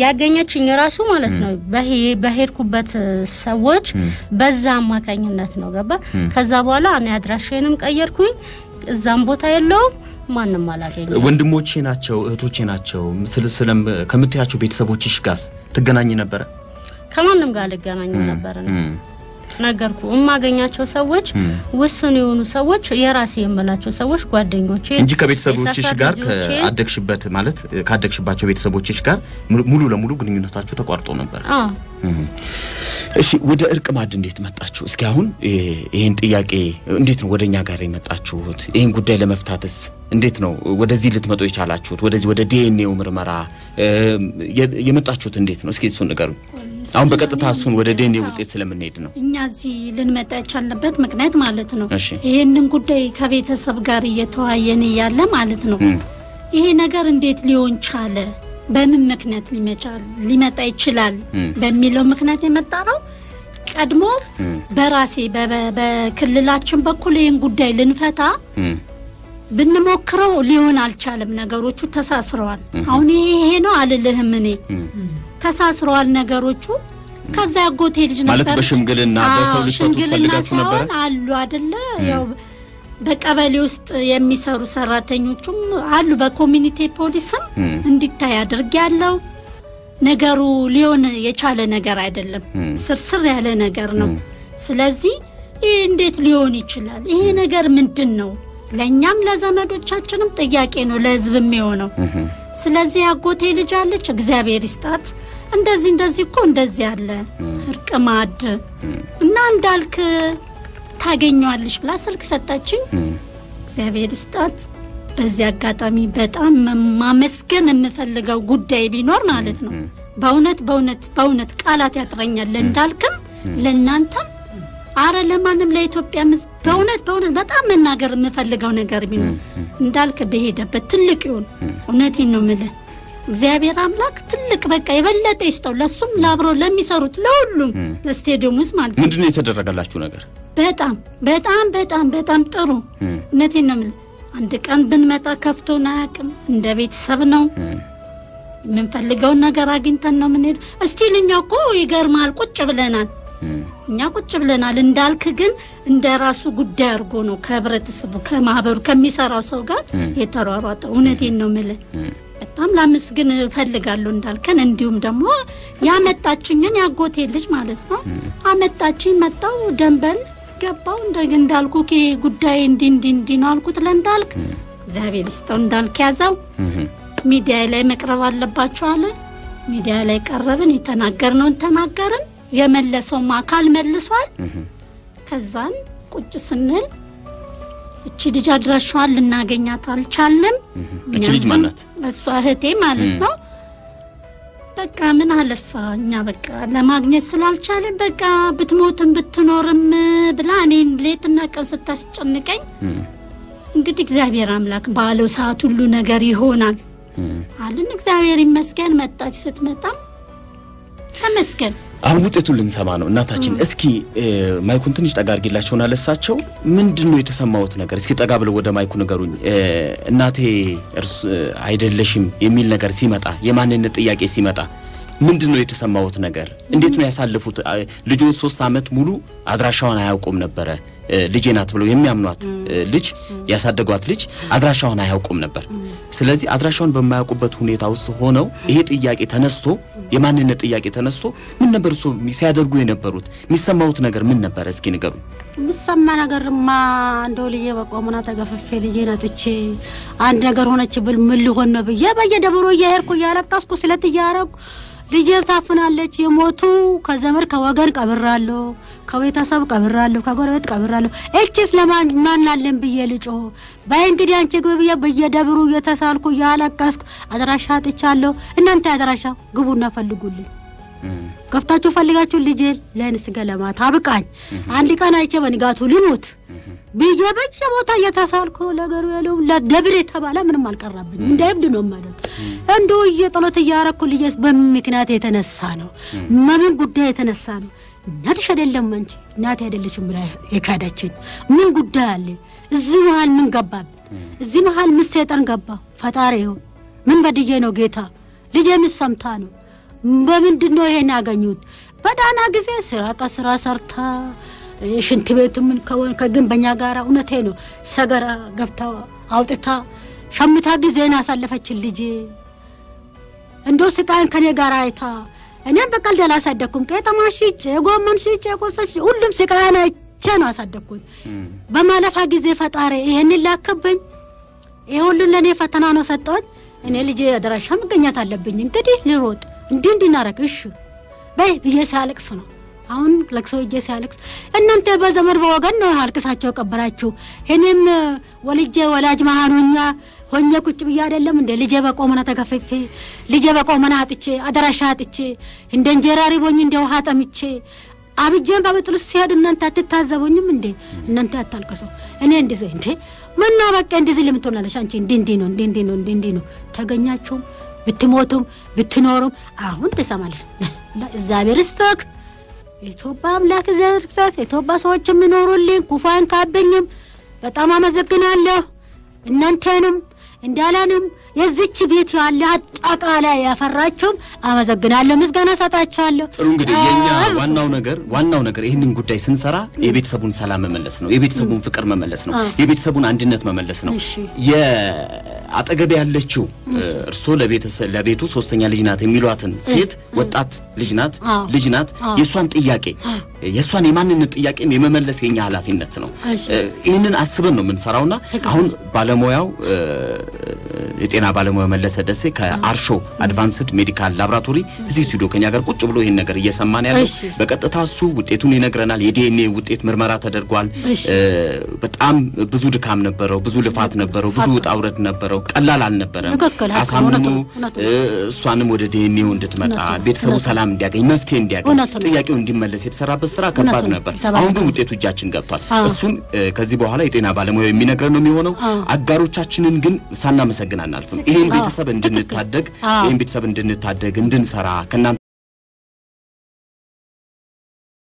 ያገኘችኝ ራሱ ማለት ነው በሄ- በሄድኩበት ሰዎች በዛ አማካኝነት ነው ገባ። ከዛ በኋላ እኔ አድራሻዬንም ቀየርኩኝ። እዛም ቦታ የለውም ማንም አላገኘም። ወንድሞቼ ናቸው እህቶቼ ናቸው ስለ ስለም ከምትያቸው ቤተሰቦችሽ ጋርስ ትገናኝ ነበረ? ከማንም ጋር ልገናኝ ነበር ነው ነገርኩ። የማገኛቸው ሰዎች ውስን የሆኑ ሰዎች የራሴ የምላቸው ሰዎች ጓደኞቼ እንጂ ከቤተሰቦችሽ ጋር ከአደግሽበት ማለት ካደግሽባቸው ቤተሰቦችሽ ጋር ሙሉ- ሙሉ ለሙሉ ግንኙነታችሁ ተቋርጦ ነበር። እሺ ወደ እርቅ ማዕድ እንዴት መጣችሁ? እስኪ አሁን ይህን ጥያቄ እንዴት ነው ወደ እኛ ጋር የመጣችሁት? ይህን ጉዳይ ለመፍታትስ እንዴት ነው ወደዚህ ልትመጡ የቻላችሁት? ወደዚህ ወደ ዲኤንኤው ምርመራ የመጣችሁት እንዴት ነው? እስኪ እሱን ንገሩኝ። አሁን በቀጥታ እሱን ወደ ዲኤንኤ ውጤት ስለምንሄድ ነው። እኛ እዚህ ልንመጣ የቻልንበት ምክንያት ማለት ነው እሺ። ይህንን ጉዳይ ከቤተሰብ ጋር እየተወያየን እያለ ማለት ነው ይሄ ነገር እንዴት ሊሆን ቻለ፣ በምን ምክንያት ሊመጣ ይችላል በሚለው ምክንያት የመጣ ነው። ቀድሞ በራሴ በክልላችን በኩል ይህን ጉዳይ ልንፈታ ብንሞክረው ሊሆን አልቻለም። ነገሮቹ ተሳስረዋል። አሁን ይሄ ይሄ ነው አልልህም እኔ ተሳስረዋል ነገሮቹ። ከዛ ያጎቴ ልጅ ነበር ማለት በሽምግልና በሰው ልትፈቱ ሽምግልና? ሳይሆን አሉ አደለ ያው በቀበሌ ውስጥ የሚሰሩ ሰራተኞቹም አሉ። በኮሚኒቲ ፖሊስም እንዲታይ አድርግ ያለው ነገሩ ሊሆን የቻለ ነገር አይደለም። ስርስር ያለ ነገር ነው። ስለዚህ ይህ እንዴት ሊሆን ይችላል? ይሄ ነገር ምንድን ነው? ለእኛም ለዘመዶቻችንም ጥያቄ ነው፣ ለህዝብ የሚሆነው እም፣ ስለዚህ አጎቴ ልጅ አለች፣ እግዚአብሔር ይስጣት። እንደዚህ እንደዚህ እኮ እንደዚህ አለ። እርቅ ማዕድ። እና እንዳልክ ታገኘዋለች ብላ ስልክ ሰጠችኝ። እግዚአብሔር ይስጣት። በዚህ አጋጣሚ በጣም ማመስገን የምፈልገው ጉዳይ ቢኖር ማለት ነው። በእውነት በእውነት በእውነት ቃላት ያጥረኛል። ለእንዳልክም ለእናንተም አረ ለማንም ለኢትዮጵያ ሕዝብ በእውነት በእውነት በጣም መናገር የምፈልገው ነገር ቢኖር እንዳልክ በሄደበት ትልቅ ይሁን። እውነቴን ነው ምልህ እግዚአብሔር አምላክ ትልቅ በቃ የበለጠ ይስጠው። ለሱም ለአብረው ለሚሰሩት ለሁሉም ለስቴዲየም ውስጥ ማለት ነው። ምንድን ነው የተደረገላችሁ ነገር? በጣም በጣም በጣም በጣም ጥሩ እውነቴን ነው የምልህ። አንድ ቀን ብንመጣ ከፍቶን አያውቅም። እንደ ቤተሰብ ነው የምንፈልገውን ነገር አግኝተን ነው የምንሄደው። እስቲል እኛ እኮ ይገርማል ቁጭ ብለናል። እኛ ቁጭ ብለናል። እንዳልክ ግን እንደ ራሱ ጉዳይ አድርጎ ነው ከህብረተሰቡ ከማህበሩ ከሚሰራው ሰው ጋር የተሯሯጠ። እውነቴን ነው የምልህ። በጣም ላመስግን እፈልጋለሁ እንዳልከን። እንዲሁም ደግሞ ያመጣችኝን ያጎቴ ልጅ ማለት ነው አመጣችኝ። መጣው ደንበል ገባው እንደ እንዳልኩ ጉዳይ እንዲ እንዲ እንዲ ነው አልኩት ለእንዳልክ። እግዚአብሔር ይስጠው እንዳልክ ያዘው። ሚዲያ ላይ መቅረብ አለባቸው አለ። ሚዲያ ላይ ቀረብን፣ የተናገርነውን ተናገርን። የመለሰውም አካል መልሷል። ከዛን ቁጭ ስንል እቺ ልጅ አድራሻዋን ልናገኛት አልቻለም። እቺ ልጅ እኛ ማን ዝም- ናት? እሷ እህቴ ማለት ነው። በቃ ምን አለፋ እኛ በቃ ለማግኘት ስላልቻለን በቃ ብትሞትም ብትኖርም ብላ እኔን ሌትና ቀን ስታስጨንቀኝ እንግዲህ እግዚአብሔር አምላክ ባለው ሰዓት ሁሉ ነገር ይሆናል አልን። እግዚአብሔር ይመስገን። መጣች። ስትመጣም ተመስገን። አሁን ውጤቱን ልንሰማ ነው። እናታችን እስኪ ማይኩን ትንሽ ጠጋ አድርጌላቸውና ለሳቸው ምንድን ነው የተሰማዎት ነገር? እስኪ ጠጋ ብለው ወደ ማይኩ ንገሩኝ። እናቴ እርስ አይደለሽም የሚል ነገር ሲመጣ፣ የማንነት ጥያቄ ሲመጣ ምንድን ነው የተሰማዎት ነገር? እንዴት ነው ያሳለፉት? ልጆ ሶስት ዓመት ሙሉ አድራሻዋን አያውቁም ነበረ። ልጄ ናት ብለው የሚያምኗት ልጅ ያሳደጓት ልጅ አድራሻዋን አያውቁም ነበር። ስለዚህ አድራሻውን በማያውቁበት ሁኔታ ውስጥ ሆነው ይሄ ጥያቄ ተነስቶ የማንነት ጥያቄ ተነስቶ ምን ነበር እሱ ሲያደርጉ የነበሩት? የሚሰማውት ነገር ምን ነበር? እስኪ ንገሩኝ። የሚሰማ ነገርማ እንደው ልዬ በቆሙና ተገፍፌ ልጄን አጥቼ አንድ ነገር ሆነች ብል ምን ሊሆን ነው ብዬ በየደብሮ እየሄድኩ እያለቀስኩ ስለት እያረኩ ልጄ ታፍናለች። የሞቱ ከዘመድ ከወገን ቀብራለሁ፣ ከቤተሰብ ቀብራለሁ፣ ከጎረቤት ቀብራለሁ። እችስ ለማን ማናለን ብዬ ልጮ በይ እንግዲህ አንቺ ግቢ ብዬ በየደብሩ እየተሳልኩ እያለቀስኩ አድራሻ አጥቻለሁ። እናንተ አድራሻ ግቡና ፈልጉልኝ ገብታችሁ ፈልጋችሁ ልጄ ለንስ ገለማት አብቃኝ አንድ ቀን አይቼ በንጋቱ ልሙት ብዬ በየቦታ እየተሳልኩ ነገሩ ያለው ለደብር የተባለ ምንም አልቀረብኝም። እንደ እብድ ነው ማለት እንዶ እየጠሎት እያረኩ ልጄስ በምን ምክንያት የተነሳ ነው? መምን ጉዳይ የተነሳ ነው? እናትሽ አይደለም አንቺ እናቴ አይደለችም ብላ የካዳችን ምን ጉዳይ አለ? እዚህ መሀል ምን ገባብን? እዚህ መሀል ምን ሰይጣን ገባ? ፈጣሪ ይሁን ምን በድዬ ነው ጌታ? ልጄ ምን ሰምታ ነው? በምንድን ነው ይሄን ያገኙት? በዳና ጊዜ ስራ ቀስራ ሰርታ ሽንት ቤቱ ምን ከወ- ከግንበኛ ጋር እውነቴ ነው ሰገራ ገብታ አውጥታ ሸምታ ጊዜን ያሳለፈችን ልጄ እንዶ ስቃይን ከኔ ጋር አይታ እኔም በቀልድ አላሳደግኩም። ቄጠማ ሽጬ ጎመን ሽጬ ቆሰች ሁሉም ስቃይን አይቼ ነው አሳደግኩት። በማለፋ ጊዜ ፈጣሪ ይሄንን ላከብኝ። ይሄ ሁሉን ለእኔ ፈተና ነው ሰጠኝ። እኔ ልጄ አደራሻ መገኘት አለብኝ። እንግዲህ ልሮጥ እንዲህ እንዲናረግ እሺ በይ ብዬ ሲያለቅስ ነው አሁን ለቅሶ እጄ ሲያለቅስ እናንተ በዘመድ በወገን ነው አልቅሳቸው ቀበራችሁ። እኔም ወልጄ ወላጅ መሃኑኛ ሆኜ ቁጭ ብዬ አይደለም እንደ ልጄ በቆመና ተገፈፌ ልጄ በቆመና አጥቼ አደራሻ አጥቼ እንደ እንጀራ ሪቦኝ እንደ ውሃ ጠምቼ አብጄን በምጥሉ ሲሄድ እናንተ አትታዘቡኝም እንዴ? እናንተ አታልቅሱ። እኔ እንደዚህ እንዴ ምነው በቃ እንደዚህ ለምትሆናለሽ አንቺ እንዲህ እንዲህ ነው እንዲህ እንዲህ ነው እንዲህ እንዲህ ነው ተገኛችሁም ብትሞቱም ብትኖሩም አሁን ትሰማለሽ። እግዚአብሔር ይስጥክ የኢትዮጵያ አምላክ እግዚአብሔር ይስጥክ። የኢትዮጵያ ሰዎች የሚኖሩልኝ ክፉ አይንካብኝም። በጣም አመሰግናለሁ። እናንተንም እንዳለንም የዚች ቤት ያለ አጠቃላይ ያፈራችሁም አመሰግናለሁ፣ ምስጋና ሰጣችኋለሁ። ጥሩ እንግዲህ የኛ ዋናው ነገር ዋናው ነገር ይህንን ጉዳይ ስንሰራ የቤተሰቡን ሰላም መመለስ ነው። የቤተሰቡን ፍቅር መመለስ ነው። የቤተሰቡን አንድነት መመለስ ነው። እሺ። የአጠገብ ያለችው እርስዎ ለቤተሰብ ለቤቱ ሶስተኛ ልጅ ናት የሚሏትን ሴት ወጣት ልጅ ናት ልጅ ናት የእሷን ጥያቄ የእሷን የማንነት ጥያቄም የመመለስ የኛ ኃላፊነት ነው። ይህንን አስበን ነው የምንሰራውና አሁን ባለሙያው የጤና ባለሙያ መለሰ ደሴ ከአርሾ Advanced Medical Laboratory እዚህ ስቱዲዮ ከኛ ጋር ቁጭ ብሎ ይህን ነገር እየሰማን ያለው በቀጥታ እሱ ውጤቱን ይነግረናል። የዲኤንኤ ውጤት ምርመራ ተደርጓል። በጣም ብዙ ድካም ነበረው፣ ብዙ ልፋት ነበረው፣ ብዙ ውጣ ውረድ ነበረው። ቀላል አልነበረም። አሳምኖ እሷንም ወደ ዲኤንኤው እንድትመጣ ቤተሰቡ ሰላም እንዲያገኝ መፍትሄ እንዲያገኝ ጥያቄው እንዲመለስ የተሰራበት ስራ ከባድ ነበር። አሁን ግን ውጤቱ እጃችን ገብቷል። አዎ። እሱን እ፣ ከዚህ በኋላ የጤና ባለሙያው የሚነግረን ነው የሚሆነው። አጋሮቻችንን ግን ሳናመሰግን አናልፍም። ይህን ቤተሰብ እንድንታደግ ይህን ቤተሰብ እንድንታደግ እንድንሰራ ከእናንተ